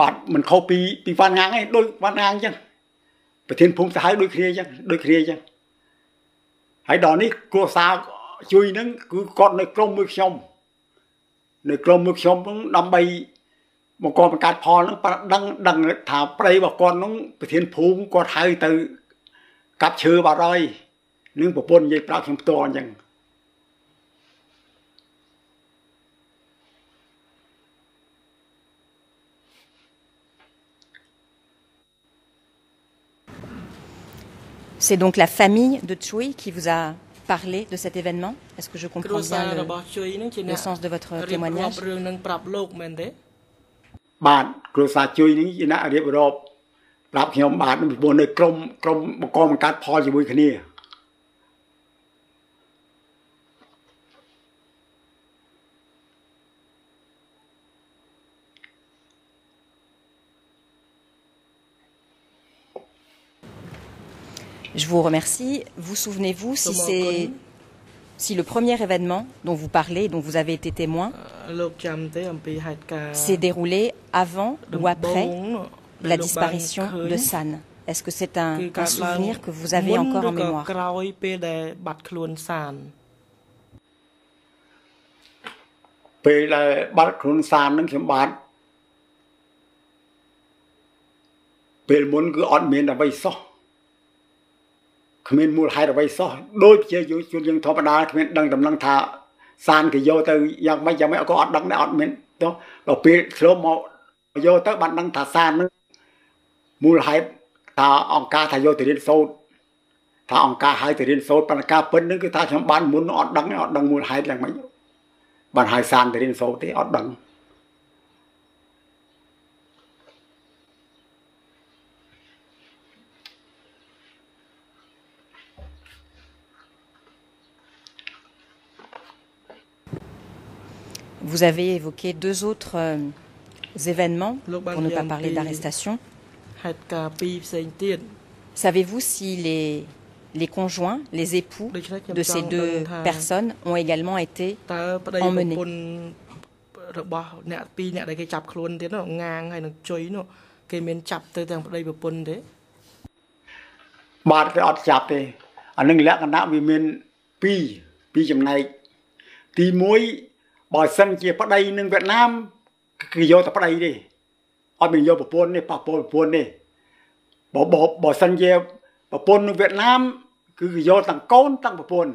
បាទមិនខុសពីពីវ៉ាន់ងាងឯងដូចវ៉ាន់ងាងអញ្ចឹង ប្រធានភូមិសាហៅដូចគ្នាអញ្ចឹងដូចគ្នាអញ្ចឹងហើយដល់នេះគ្រួសារជួយនឹងគឺគាត់នៅក្រុមមួយខ្ញុំនៅក្រុមមួយខ្ញុំហ្នឹងដើម្បីមកគាត់បង្កើតផលហ្នឹងប្រដឹងដឹងថាប្រៃរបស់គាត់ហ្នឹងប្រធានភូមិគាត់ហៅទៅកាប់ឈើបាត់ហើយនឹងប្រពន្ធនិយាយប្រាប់ខ្ញុំផ្ទាល់អញ្ចឹង C'est donc la famille de Chui qui vous a parlé de cet événement Est-ce que je comprends bien le, le sens de votre témoignage បាទគ្រួសារជួយនេះជាអ្នករៀបរាប់ប្រាប់ខ្ញុំបាទពីព្រោះនៅក្រុមក្រុមបកបង្កើតផលជាមួយគ្នា Je vous remercie. Vous souvenez-vous si c'est si le premier événement dont vous parlez, dont vous avez été témoin, s'est déroulé avant ou après la disparition de San? Est-ce que c'est un, un, souvenir que vous avez encore en mémoire? គឺអត់មានអ្វីសោះគ្មានមូលហេតុអ្វីសោះដូចជាយុវជនយើងធម្មតាគ្មានដឹងដំណឹងថាសានគេយកទៅយ៉ាងម៉េចយ៉ាងម៉េចក៏អត់ដឹងដែរអត់មានទៅដល់ពេលឆ្លងមកយកទៅបានដឹងថាសាននឹងមូលហេតុថាអង្គការថាយកទៅរៀនសូត្រថាអង្គការហៅទៅរៀនសូត្រប៉ុន្តែការពិតនឹងគឺថាខ្ញុំបានមុនអត់ដឹងអត់ដឹងមូលហេតុយ៉ាងម៉េចបានហៅសានទៅរៀនសូត្រទេអត់ដឹង Vous avez évoqué deux autres euh, événements, pour ne pas parler d'arrestation. Savez-vous si les, les conjoints, les époux de ces deux personnes ont également été emmenés? រ បស់អ្នកពីរអ្នកដែលគេចាប់ខ្លួនទៀតនោះងាងហើយនឹងជុយនោះគេមានចាប់ទៅទាំងប្តីប្រពន្ធទេបាទគេអត់ចាប់ទេអានឹងលក្ខណៈវាមាន2ពីរចំណែកទី1បើសិនជាប្តីនឹងវៀតណាមគឺយកតែប្តីទេអត់មានយកប្រពន្ធទេប៉ះពលប្រពន្ធទេបើបើបើសិនជាប្រពន្ធនៅវៀតណាមគឺយកទាំងកូនទាំងប្រពន្ធ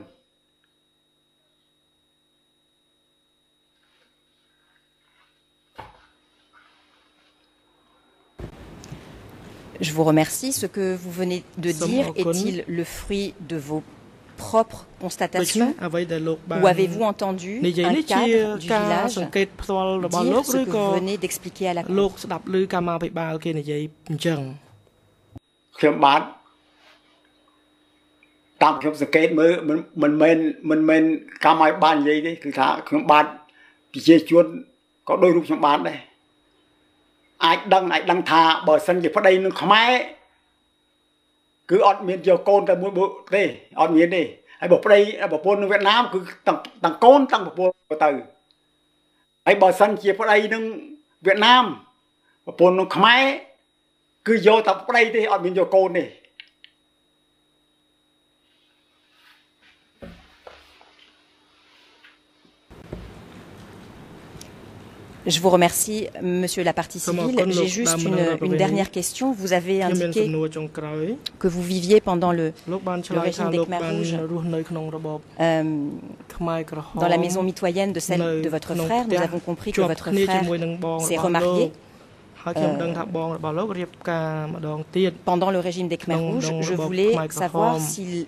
Je vous remercie. Ce que vous venez de dire est-il le fruit de vos propre constatation ou avez-vous entendu un cadre du village dire ce que vous venez d'expliquer à la cour ខ្ញុំបាទតាមខ្ញុំសង្កេតមើលមិនមិនមែនមិនមែនកម្មឲ្យបាននិយាយទេគឺថាខ្ញុំបាទប្រជាជនក៏ដោយរូបខ្ញុំបានដែរអាចដឹងអាចដឹងថាបើសិនជាប្តីនឹងខ្មែរ គឺអត់មានយកកូនតែមួយទេអត់មានទេហើយបើប្តីប្រពន្ធនៅវៀតណាមគឺទាំងទាំងកូនទាំងប្រពន្ធទៅហើយបើសិនជាប្តីនឹងវៀតណាមប្រពន្ធនឹងខ្មែរគឺយកតែប្តីទេអត់មានយកកូនទេ Je vous remercie, monsieur la partie civile. J'ai juste une, une, dernière question. Vous avez indiqué que vous viviez pendant le, le régime des Khmer rouges euh, dans la maison mitoyenne de celle de votre frère. Nous avons compris que votre frère s'est remarié. Euh, pendant le régime des Khmer rouges, je voulais savoir si,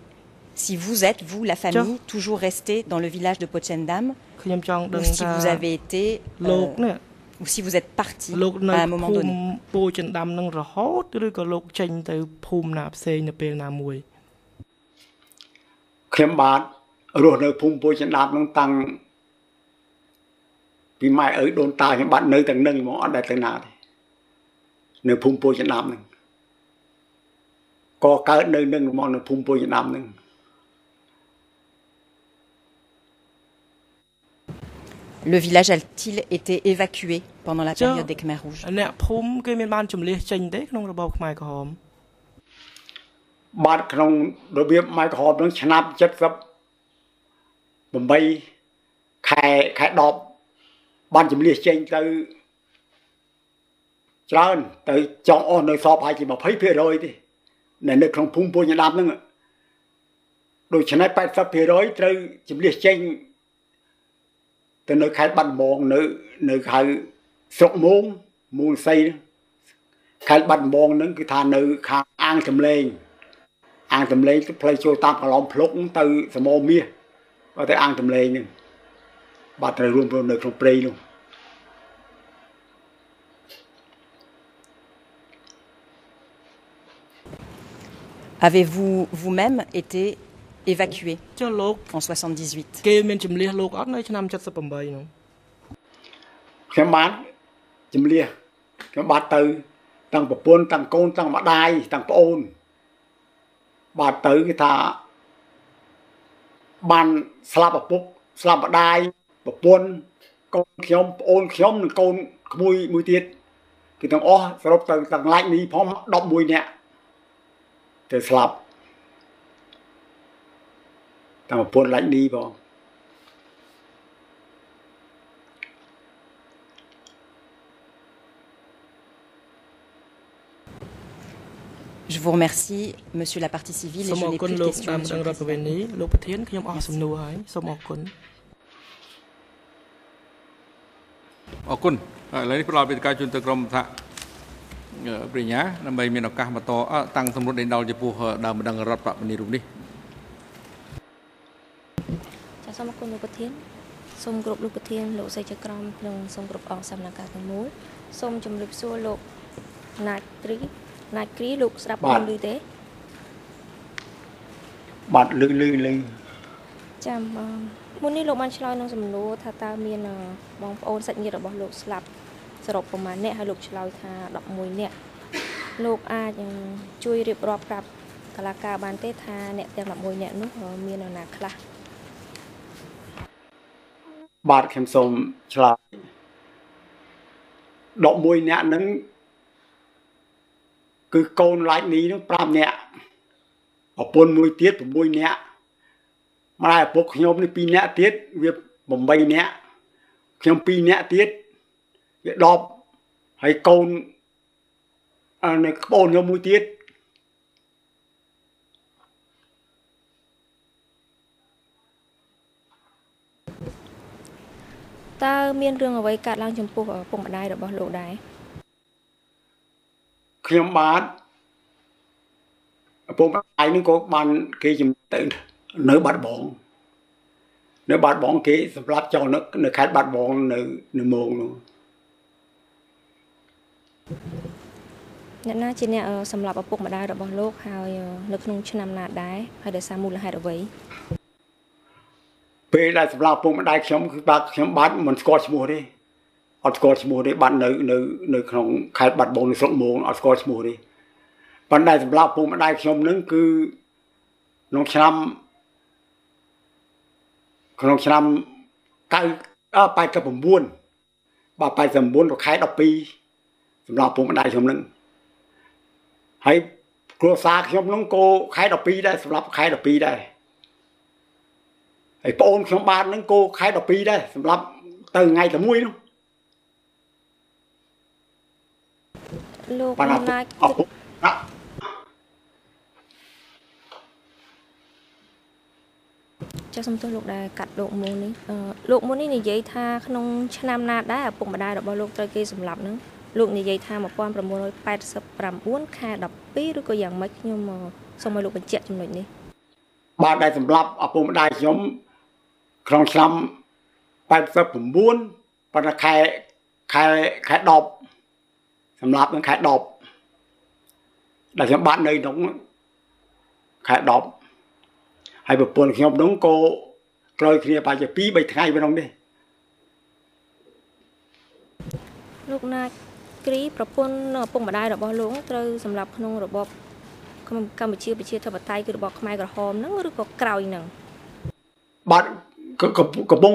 si vous êtes, vous, la famille, toujours resté dans le village de Pochendam ou si vous avez été euh, ou si vous êtes parti à un moment donné ពូចិនដាំនឹងរហូតឬក៏លោកចេញទៅភូមិណាផ្សេងនៅពេលណាមួយខ្ញុំបាទរស់នៅភូមិពូចិនដាំនឹងតាំងពីម៉ែឪដូនតាខ្ញុំបាទនៅទាំងនឹងហ្មងអត់ដែលទៅណាទេនៅភូមិពូចិនដាំនឹងក៏កើតនៅនឹងហ្មងនៅភូមិពូចិនដាំនឹង Le village a-t-il été évacué pendant la période des Khmer rouges tôi nói khai Avez-vous vous-même été និងកូនក្មួយមួយទៀតគឺទាំងអស់សរុបទៅទាំងឡាច់នេះផង11នាក់ទៅស្លាប់ តាមប្រពន្ធឡាច់នេះបង Je vous remercie, Monsieur la partie civile, et je n'ai plus de questions. សូមអរគុណលោកតាមរដ្ឋប្រវេនីលោកប្រធានខ្ញុំអស់សំណួរហើយសូមអរគុណអរគុណឥឡូវនេះផ្ដល់វេទិកាជូនទៅក្រុមថាប្រញ្ញាដើម្បីមានឱកាសបន្តតាំងសម្រុតដេញដោលចំពោះដើមម្ដងរដ្ឋបព្វនីរូបនេះចាសូ មអរគុណលោកប្រធានសូមគ្រប់លោកប្រធានលោកសេចក្ដីក្រមនិងសូមគ្រប់អង្គសកម្មការទាំងមូលសូមជម្រាបសួរលោកណាតត្រីណាច់គ្រីលោកស្ដាប់ខ្ញុំឮទេបាទលឺលឺលឺចាំមុននេះលោកបានឆ្លើយនឹងសំណួរថាតើមានបងប្អូនសាច់ញាតិរបស់លោកស្លាប់សរុបប្រមាណអ្នកហើយលោកឆ្លើយថា11អ្នកលោកអាចជួយរៀបរាប់ប្រាប់កលាការបានទេថាអ្នកទាំង11អ្នកនោះមាននរណាខ្លះ បាទខ្ញុំសូមឆ្លើយ11អ្នកហ្នឹងគឺកូនឡាច់នេះនឹង5នាក់ប្រពន្ធមួយទៀត6នាក់ម្ដាយឪពុកខ្ញុំនេះ2នាក់ទៀតវា8នាក់ខ្ញុំ2នាក់ទៀតវា10ហើយកូននៅក្បូនខ្ញុំមួយទៀត តើមានរឿងអ្វីកើតឡើងចំពោះពុកម្ដាយរបស់លោកដែរខ្ញុំបាទឪពុកម្ដាយនេះក៏បានគេជំទៅនៅបាត់បងនៅបាត់បងគេសម្រាប់ចោលនៅនៅខេត្តបាត់បងនៅនៅមងនោះអ្នកណាជាអ្នកសម្រាប់ឪពុកម្ដាយរបស់លោកហើយនៅក្នុងឆ្នាំណាដែរហើយដោយសារមូលហេតុអ្វី ពេលដែលសម្រាប់ឪពុកម្ដាយខ្ញុំគឺបាទខ្ញុំបាទមិនស្គាល់ឈ្មោះទេអត់ស្គាល់ឈ្មោះទេបាត់នៅនៅនៅក្នុងខេត្តបាត់បងនៅស្រុកមោងអត់ស្គាល់ឈ្មោះទេប៉ុន្តែសម្រាប់ពុកម្ដាយខ្ញុំនឹងគឺក្នុងឆ្នាំក្នុងឆ្នាំ9 89បាទ89ខែ12សម្រាប់ពុកម្ដាយខ្ញុំនឹងហើយគ្រួសារខ្ញុំនឹងក៏ខែ12ដែរសម្រាប់ខែ12ដែរ ហើយប្អូនខ្ញុំបាទនឹងក៏ខែ12ដែរសម្រាប់ទៅថ្ងៃតែមួយនោះលោកអំណាចចាសំទោសលោកដែលកាត់លោកមុននេះលោកមុននេះនិយាយថាក្នុងឆ្នាំណាដែរឪពុកម្ដាយរបស់លោកត្រូវគេសម្លាប់ហ្នឹងលោកនិយាយថា1989ខែ12ឬក៏យ៉ាងម៉េចខ្ញុំសូមឲ្យលោកបញ្ជាក់ចំណុចនេះបាទដែលសម្លាប់ឪពុកម្ដាយខ្ញុំ ក្នុងឆ្នាំ89ប៉ុន្តែខែខែខែ10សម្រាប់នៅខែ10ដែលខ្ញុំបាត់នៅក្នុងខែ10ហើយប្រពន្ធខ្ញុំនោះក៏ក្រោយគ្នាប្រហែលជា2 3ថ្ងៃប៉ុណ្ណឹងទេលោកណាចគ្រីប្រពន្ធនិងឪពុកម្ដាយរបស់លោកត្រូវសម្រាប់ក្នុងរបបកម្ពុជាប្រជាធិបតេយ្យគឺរបបខ្មែរក្រហមហ្នឹងឬក៏ក្រោយហ្នឹងបាទ កំពុង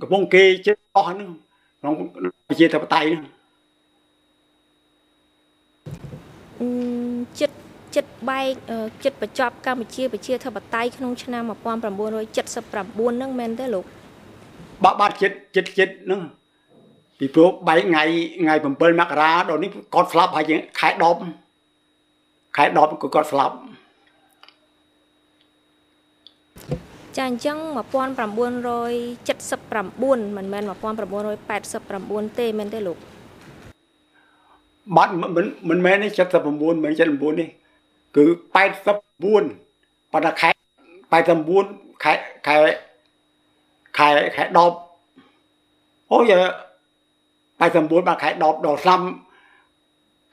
កំពុងគេជិះអស់ហ្នឹងក្នុងប្រជាធិបតេយ្យហ្នឹងចិត្តចិត្តបែកចិត្តបញ្ចប់កម្ពុជាប្រជាធិបតេយ្យក្នុងឆ្នាំ1979ហ្នឹងមែនទេលោកបាក់បាត់ចិត្តចិត្តចិត្តហ្នឹងពីព្រោះបែកថ្ងៃថ្ងៃ7មករាដល់នេះគាត់ស្លាប់ហើយខែ10ខែ10គឺគាត់ស្លាប់ ចាអញ្ចឹង1979មិនមែន1989ទេមែនទេលោកបាត់មិនមិនមែនទេ79មិនមែន79នេះគឺ89ប៉ុន្តែខែ89ខែខែខែខែ10អូយ89បាទខែ10ដល់ឆ្នាំ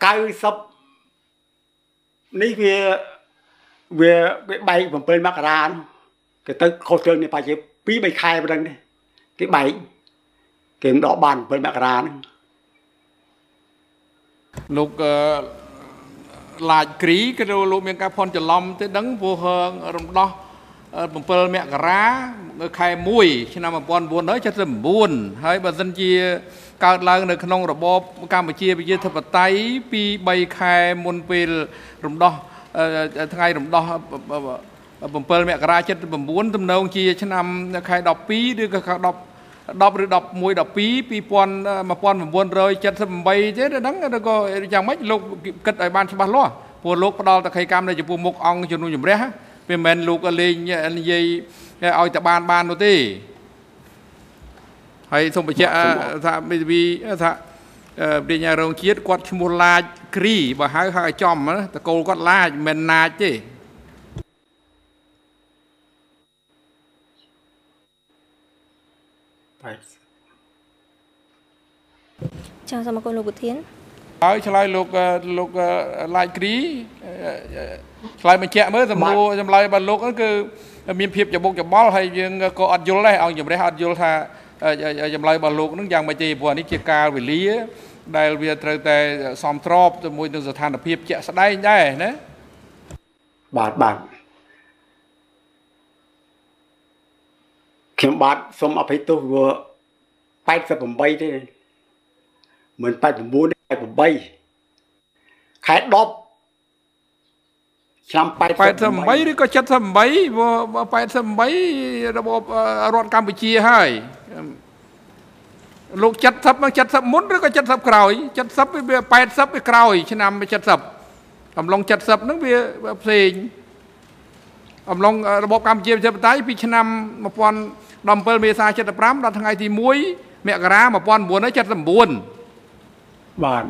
90នេះវាវាវាបែក7មករា គេទៅខុសត្រូវនេះប្រហែល2 3ខែប៉ុណ្ណឹងទេគេបែកគេមិនដកបាន7មករាហ្នឹងលោកឡាចគ្រីក៏លោកមានការផន់ច្រឡំទៅដឹងព្រោះរំដោះ7មករាខែ1ឆ្នាំ1979ហើយបើសិនជាកើតឡើងនៅក្នុងរបបកម្ពុជាប្រជាធិបតេយ្យពី3ខែមុនពេលរំដោះថ្ងៃរំដោះ 7មករា79ទំនងជាឆ្នាំខែ12ឬក៏ខែ10 10ឬ11 12 1978ទេហ្នឹងឬក៏យ៉ាងម៉េចលោកគិតឲ្យបានច្បាស់លាស់ព្រោះលោកផ្ដល់តក្កកម្មនៅចំពោះមុខអង្គជំនុំជម្រះវាមិនមែនលោកលេងនិយាយឲ្យតែបានបាននោះទេហើយសូមបញ្ជាក់ថាមេធាវីថាបញ្ញារងជាតិគាត់ឈ្មោះឡាចគ្រីបើហៅហៅឲ្យចំតកូលគាត់ឡាចមិនណាចទេ ចាសូមអរគុណលោកប្រធានហើយឆ្លើយលោកលោកឡាយគ្រីឆ្លើយបញ្ជាក់មើលសំណួរចម្លើយរបស់លោកគឺមានភាពច្បុកច្បល់ហើយយើងក៏អត់យល់ដែរអង្គជំរះអត់យល់ថាចម្លើយរបស់លោកនឹងយ៉ាងម៉េចទេព្រោះនេះជាការវេលា ដែលវាត្រូវតែសមស្របជាមួយនឹងស្ថានភាពជាក់ស្ដែងដែរណាបាទបាទ ខ្ញុំបាទសូមអភ័យទោសវា88ទេមិន89ទេ88ខែ10ឆ្នាំ88ឬក៏78 88របបរដ្ឋកម្ពុជាហើយលោក70មក70មុនឬក៏70ក្រោយ70វា80វាក្រោយ ឆ្នាំ70អំឡុង70ហ្នឹងវាផ្សេងអំឡុងរបបកម្ពុជាប្រជាធិបតេយ្យពីឆ្នាំ 17មេសា75ដល់ថ្ងៃទី1មករា1979បាទ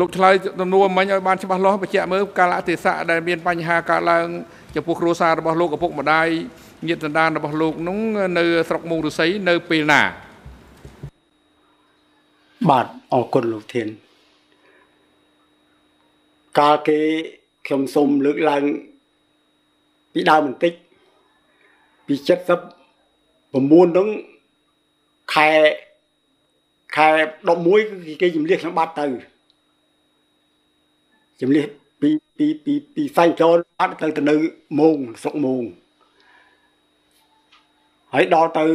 លោកឆ្លើយទំនួលមិញឲ្យបានច្បាស់លាស់បញ្ជាក់មើលកាលៈទេសៈដែលមានបញ្ហាកើតឡើងចំពោះគ្រួសាររបស់លោកឪពុកម្ដាយញាតិសន្តានរបស់លោកនោះនៅស្រុកមូងរុស័យនៅពេលណា បាទអរគុណលោកធានកាលគេខ្ញុំសូមលើកឡើងពីដើមបន្តិចពី79ហ្នឹងខែខែ11គេជំនះខ្ញុំបាត់ទៅជំនះពីពីពីពីសាញ់ចូលបាត់ទៅទៅនៅមងស្រុកមងហើយដល់ទៅ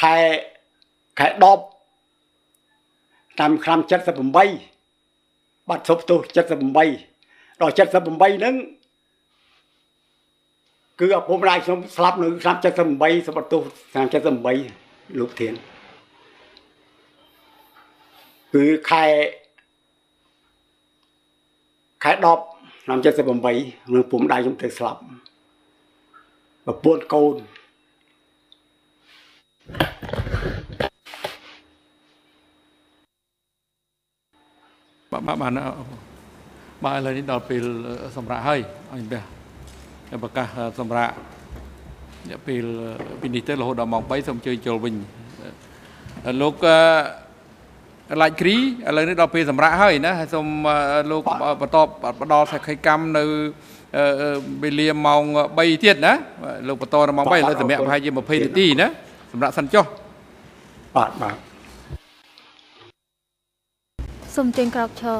ខែខែ10 តាមឆ្នាំ78បាត់សុបទោស78ដល់78ហ្នឹងគឺឪពុកម្ដាយខ្ញុំស្លាប់នៅឆ្នាំ78សម្បត្តិទោសឆ្នាំ78លោកធានគឺខែខែ10ឆ្នាំ78នឹងពុំដៃខ្ញុំទៅស្លាប់ប្រពន្ធកូន បាទបាទបាទបាទឥឡូវនេះដល់ពេលសម្រាប់ហើយអញព្រះប្រកាសសម្រាប់រយៈពេលពីនេះទៅរហូតដល់ម៉ោង3សូមអញ្ជើញចូលវិញលោកឡាច់គ្រីឥឡូវនេះដល់ពេលសម្រាប់ហើយណាហើយសូមលោកបន្តផ្ដល់សក្ខីកម្មនៅវេលាម៉ោង3ទៀតណាលោកបន្តដល់ម៉ោង3ឥឡូវសម្រាប់ប្រហែលជា20នាទីណាសម្រាប់សិនចុះបាទបាទ សូមទាញក្រោកឈរ